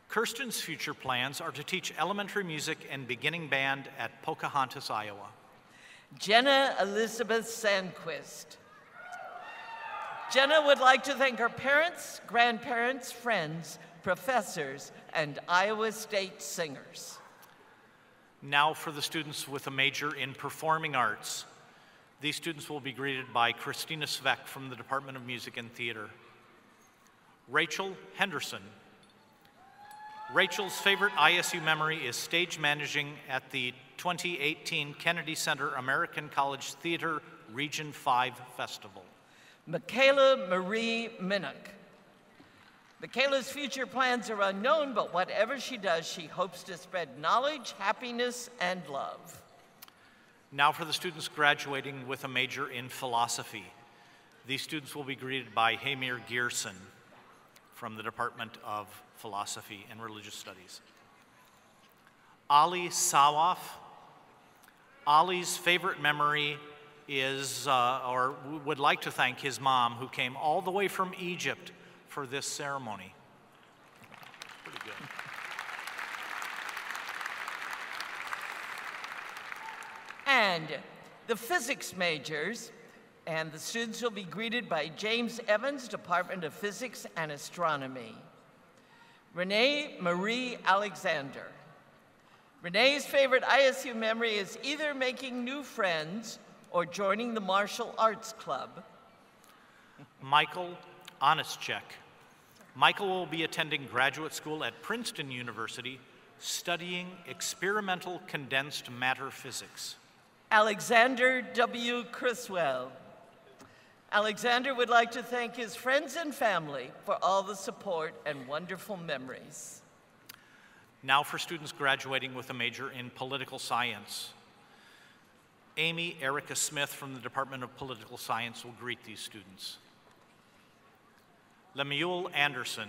Kirsten's future plans are to teach elementary music and beginning band at Pocahontas, Iowa. Jenna Elizabeth Sandquist. Jenna would like to thank her parents, grandparents, friends, professors, and Iowa State singers. Now for the students with a major in performing arts. These students will be greeted by Christina Sveck from the Department of Music and Theater. Rachel Henderson. Rachel's favorite ISU memory is stage managing at the 2018 Kennedy Center American College Theater Region 5 Festival. Michaela Marie Minnock. Michaela's future plans are unknown, but whatever she does, she hopes to spread knowledge, happiness, and love. Now for the students graduating with a major in philosophy. These students will be greeted by Heimir Geirsson from the Department of Philosophy and Religious Studies. Ali Sawaf. Ali's favorite memory is, uh, or would like to thank his mom, who came all the way from Egypt for this ceremony. Pretty good. And the physics majors and the students will be greeted by James Evans, Department of Physics and Astronomy. Renee Marie Alexander. Renee's favorite ISU memory is either making new friends or joining the martial arts club. Michael Onischek. Michael will be attending graduate school at Princeton University studying experimental condensed matter physics. Alexander W. Criswell. Alexander would like to thank his friends and family for all the support and wonderful memories. Now for students graduating with a major in political science. Amy Erica Smith from the Department of Political Science will greet these students. Lemuel Anderson.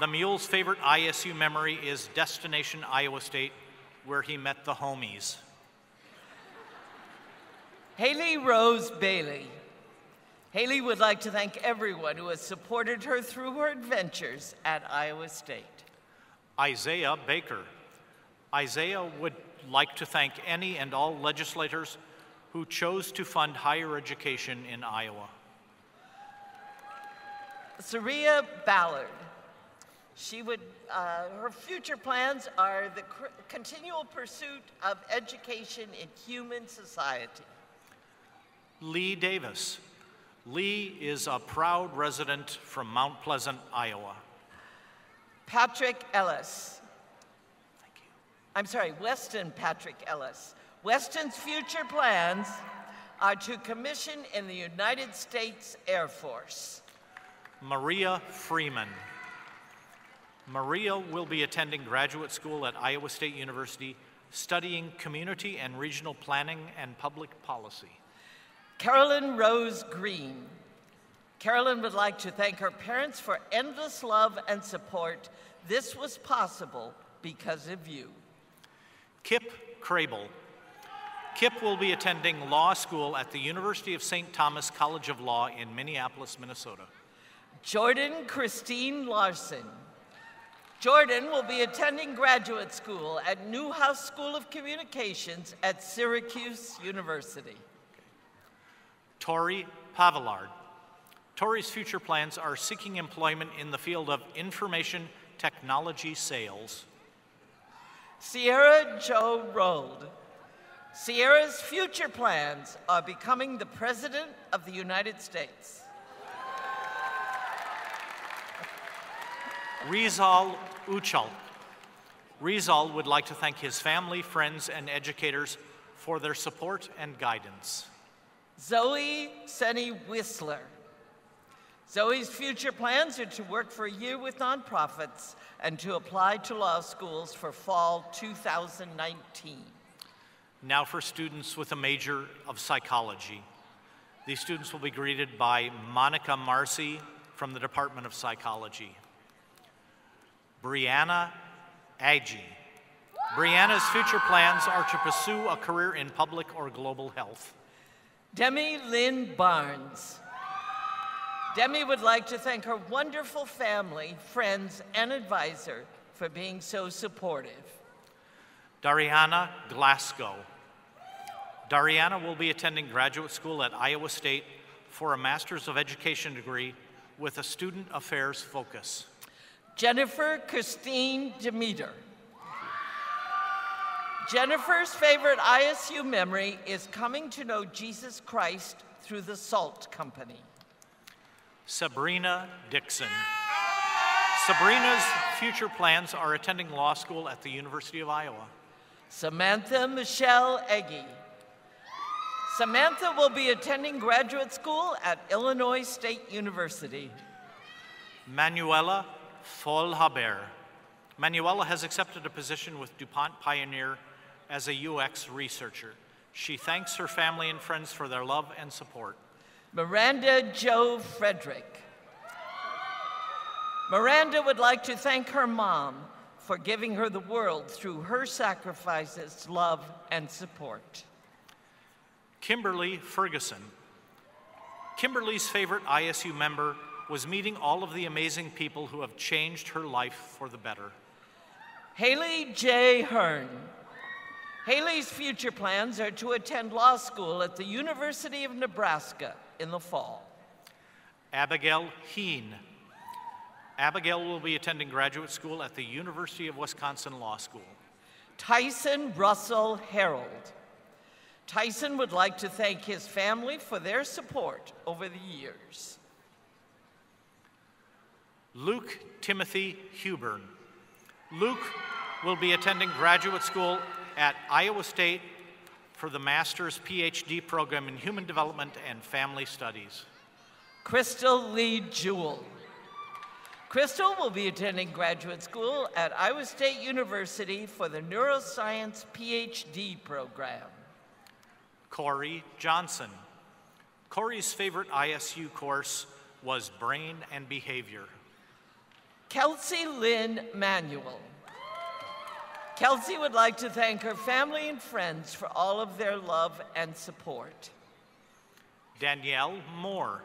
Lemuel's favorite ISU memory is Destination Iowa State, where he met the homies. Haley Rose Bailey. Haley would like to thank everyone who has supported her through her adventures at Iowa State. Isaiah Baker. Isaiah would like to thank any and all legislators who chose to fund higher education in Iowa. Saria Ballard. She would, uh, her future plans are the cr- continual pursuit of education in human society. Lee Davis. Lee is a proud resident from Mount Pleasant, Iowa. Patrick Ellis. I'm sorry, Weston Patrick Ellis. Weston's future plans are to commission in the United States Air Force. Maria Freeman. Maria will be attending graduate school at Iowa State University, studying community and regional planning and public policy. Carolyn Rose Green. Carolyn would like to thank her parents for endless love and support. This was possible because of you. Kip Crable. Kip will be attending law school at the University of St. Thomas College of Law in Minneapolis, Minnesota. Jordan Christine Larson. Jordan will be attending graduate school at Newhouse School of Communications at Syracuse University. Tori Pavillard. Tori's future plans are seeking employment in the field of information technology sales. Sierra Joe Rold. Sierra's future plans are becoming the President of the United States. Rizal Uchal. Rizal would like to thank his family, friends, and educators for their support and guidance. Zoe Senny Whistler. Zoe's future plans are to work for a year with nonprofits and to apply to law schools for fall 2019. Now for students with a major of psychology. These students will be greeted by Monica Marcy from the Department of Psychology. Brianna Agi. Brianna's future plans are to pursue a career in public or global health. Demi Lynn Barnes. Demi would like to thank her wonderful family, friends, and advisor for being so supportive. Dariana Glasgow. Dariana will be attending graduate school at Iowa State for a Master's of Education degree with a Student Affairs focus. Jennifer Christine Demeter. Jennifer's favorite ISU memory is coming to know Jesus Christ through the Salt Company. Sabrina Dixon. Sabrina's future plans are attending law school at the University of Iowa. Samantha Michelle Eggy. Samantha will be attending graduate school at Illinois State University. Manuela Folhaber. Manuela has accepted a position with DuPont Pioneer as a UX researcher. She thanks her family and friends for their love and support. Miranda Joe Frederick. Miranda would like to thank her mom for giving her the world through her sacrifices, love, and support. Kimberly Ferguson. Kimberly's favorite ISU member was meeting all of the amazing people who have changed her life for the better. Haley J. Hearn. Haley's future plans are to attend law school at the University of Nebraska in the fall. Abigail Heen. Abigail will be attending graduate school at the University of Wisconsin Law School. Tyson Russell Harold. Tyson would like to thank his family for their support over the years. Luke Timothy Huburn. Luke will be attending graduate school at Iowa State for the Master's PhD program in Human Development and Family Studies. Crystal Lee Jewell. Crystal will be attending graduate school at Iowa State University for the Neuroscience PhD program. Corey Johnson. Corey's favorite ISU course was Brain and Behavior. Kelsey Lynn Manuel. Kelsey would like to thank her family and friends for all of their love and support. Danielle Moore.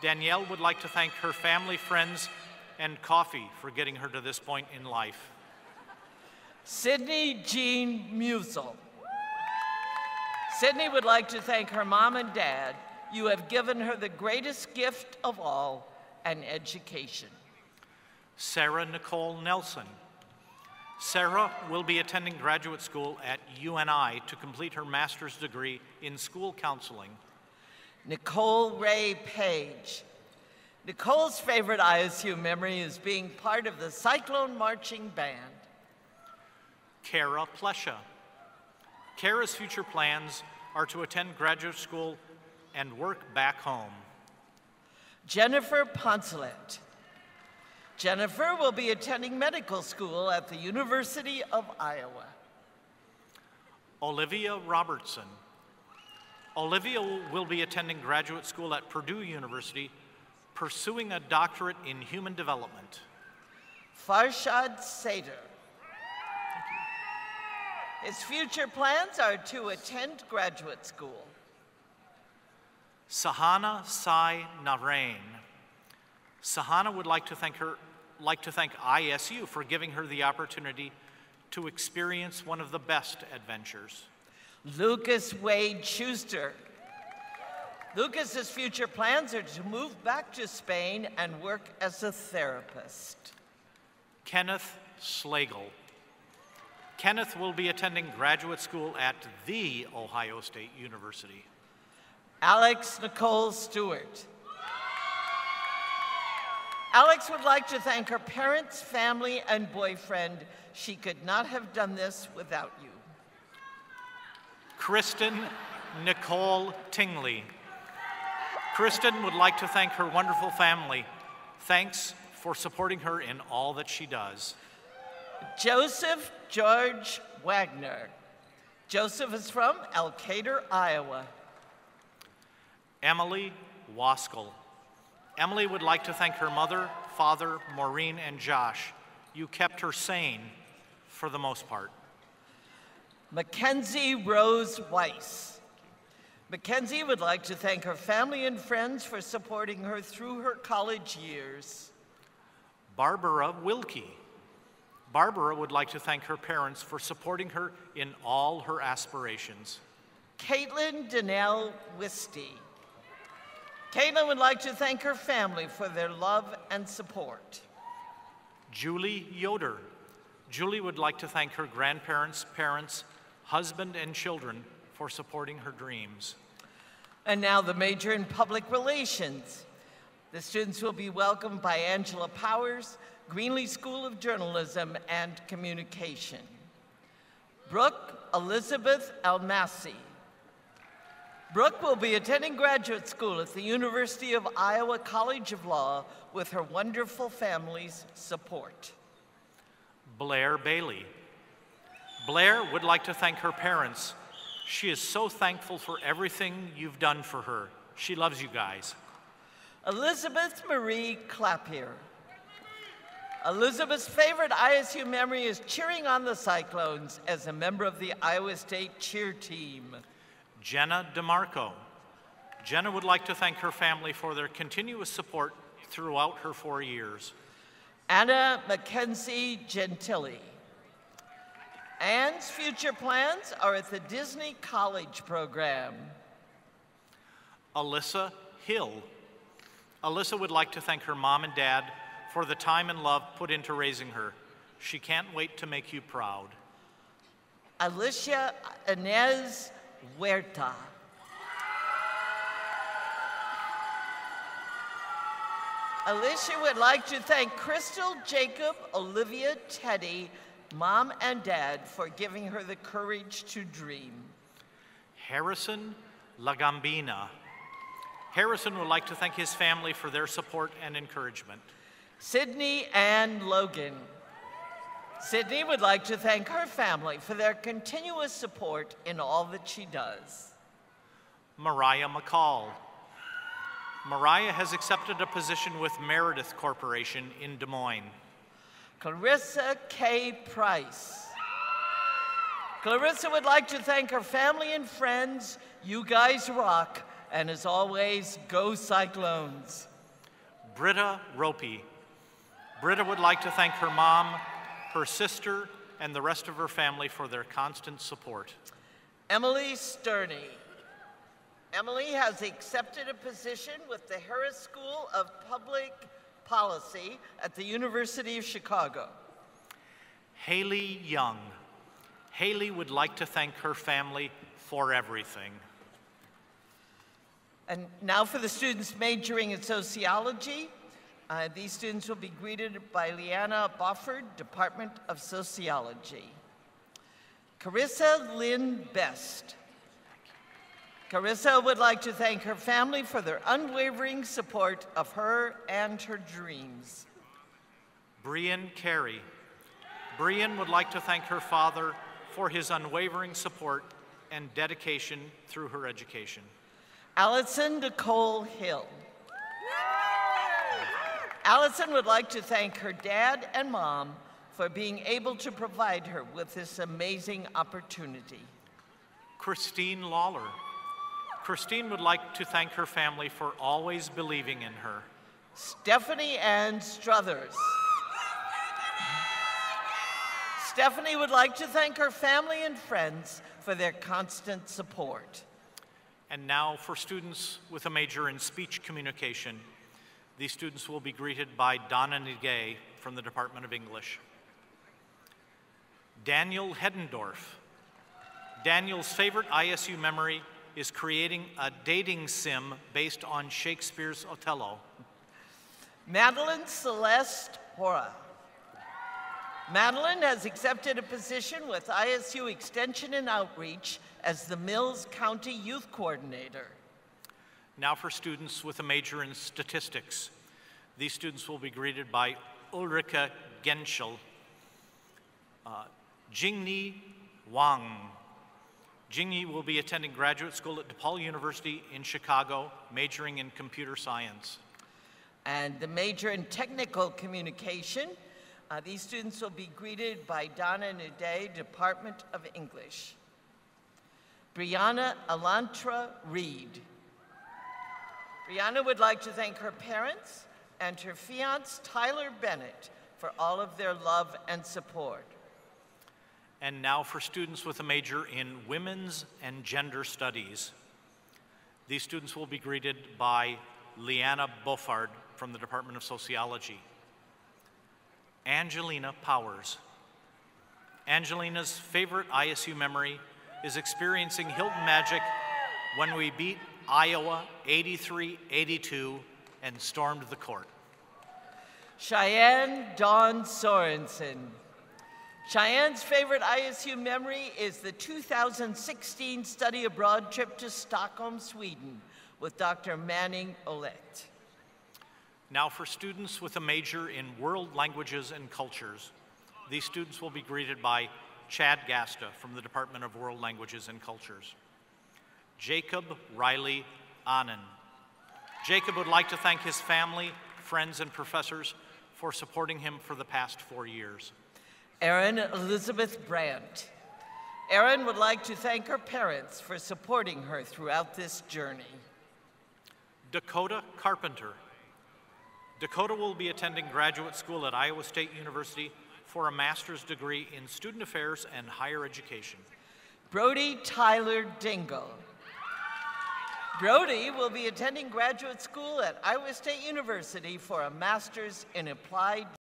Danielle would like to thank her family, friends, and coffee for getting her to this point in life. Sydney Jean Musel. Sydney would like to thank her mom and dad. You have given her the greatest gift of all an education. Sarah Nicole Nelson. Sarah will be attending graduate school at UNI to complete her master's degree in school counseling. Nicole Ray Page. Nicole's favorite ISU memory is being part of the Cyclone Marching Band. Kara Plesha. Kara's future plans are to attend graduate school and work back home. Jennifer Poncelet. Jennifer will be attending medical school at the University of Iowa. Olivia Robertson. Olivia will be attending graduate school at Purdue University, pursuing a doctorate in human development. Farshad Seder. His future plans are to attend graduate school. Sahana Sai Narain. Sahana would like to thank her like to thank ISU for giving her the opportunity to experience one of the best adventures. Lucas Wade Schuster. Lucas's future plans are to move back to Spain and work as a therapist. Kenneth Slagle. Kenneth will be attending graduate school at The Ohio State University. Alex Nicole Stewart. Alex would like to thank her parents, family, and boyfriend. She could not have done this without you. Kristen Nicole Tingley. Kristen would like to thank her wonderful family. Thanks for supporting her in all that she does. Joseph George Wagner. Joseph is from Elkader, Iowa. Emily Waskell. Emily would like to thank her mother, father, Maureen, and Josh. You kept her sane for the most part. Mackenzie Rose Weiss. Mackenzie would like to thank her family and friends for supporting her through her college years. Barbara Wilkie. Barbara would like to thank her parents for supporting her in all her aspirations. Caitlin Danelle Wisty. Caitlin would like to thank her family for their love and support. Julie Yoder. Julie would like to thank her grandparents, parents, husband, and children for supporting her dreams. And now the major in public relations. The students will be welcomed by Angela Powers, Greenlee School of Journalism and Communication. Brooke Elizabeth Almasi. Brooke will be attending graduate school at the University of Iowa College of Law with her wonderful family's support. Blair Bailey. Blair would like to thank her parents. She is so thankful for everything you've done for her. She loves you guys. Elizabeth Marie Clapier. Elizabeth's favorite ISU memory is cheering on the Cyclones as a member of the Iowa State cheer team. Jenna DeMarco. Jenna would like to thank her family for their continuous support throughout her four years. Anna Mackenzie Gentili. Anne's future plans are at the Disney College program. Alyssa Hill. Alyssa would like to thank her mom and dad for the time and love put into raising her. She can't wait to make you proud. Alicia Inez Huerta. Alicia would like to thank Crystal, Jacob, Olivia, Teddy, mom and dad for giving her the courage to dream. Harrison Lagambina. Harrison would like to thank his family for their support and encouragement. Sydney Ann Logan. Sydney would like to thank her family for their continuous support in all that she does. Mariah McCall. Mariah has accepted a position with Meredith Corporation in Des Moines. Clarissa K. Price. Clarissa would like to thank her family and friends. You guys rock. And as always, go Cyclones. Britta Ropey. Britta would like to thank her mom, her sister, and the rest of her family for their constant support. Emily Sterney. Emily has accepted a position with the Harris School of Public Policy at the University of Chicago. Haley Young. Haley would like to thank her family for everything. And now for the students majoring in sociology. Uh, these students will be greeted by Leanna Bofford, Department of Sociology. Carissa Lynn Best. Carissa would like to thank her family for their unwavering support of her and her dreams. Brian Carey. Brian would like to thank her father for his unwavering support and dedication through her education. Allison Nicole Hill. Allison would like to thank her dad and mom for being able to provide her with this amazing opportunity. Christine Lawler. Christine would like to thank her family for always believing in her. Stephanie Ann Struthers. Stephanie would like to thank her family and friends for their constant support. And now for students with a major in speech communication. These students will be greeted by Donna Niday from the Department of English. Daniel Hedendorf. Daniel's favorite ISU memory is creating a dating sim based on Shakespeare's Othello. Madeline Celeste Hora. Madeline has accepted a position with ISU Extension and Outreach as the Mills County Youth Coordinator. Now for students with a major in statistics. These students will be greeted by Ulrika Genschel, uh, Jingni Wang. Jingyi will be attending graduate school at DePaul University in Chicago, majoring in computer science. And the major in technical communication, uh, these students will be greeted by Donna Niday, Department of English. Brianna Elantra Reed. Brianna would like to thank her parents and her fiance, Tyler Bennett, for all of their love and support. And now for students with a major in women's and gender studies. These students will be greeted by Leanna Beaufard from the Department of Sociology. Angelina Powers. Angelina's favorite ISU memory is experiencing Hilton Magic when we beat Iowa 83 82 and stormed the court. Cheyenne Dawn Sorensen. Cheyenne's favorite ISU memory is the 2016 study abroad trip to Stockholm, Sweden with Dr. Manning Olette. Now, for students with a major in world languages and cultures, these students will be greeted by Chad Gasta from the Department of World Languages and Cultures. Jacob Riley Annan. Jacob would like to thank his family, friends, and professors for supporting him for the past four years. Erin Elizabeth Brandt. Erin would like to thank her parents for supporting her throughout this journey. Dakota Carpenter. Dakota will be attending graduate school at Iowa State University for a master's degree in student affairs and higher education. Brody Tyler Dingle. Brody will be attending graduate school at Iowa State University for a master's in applied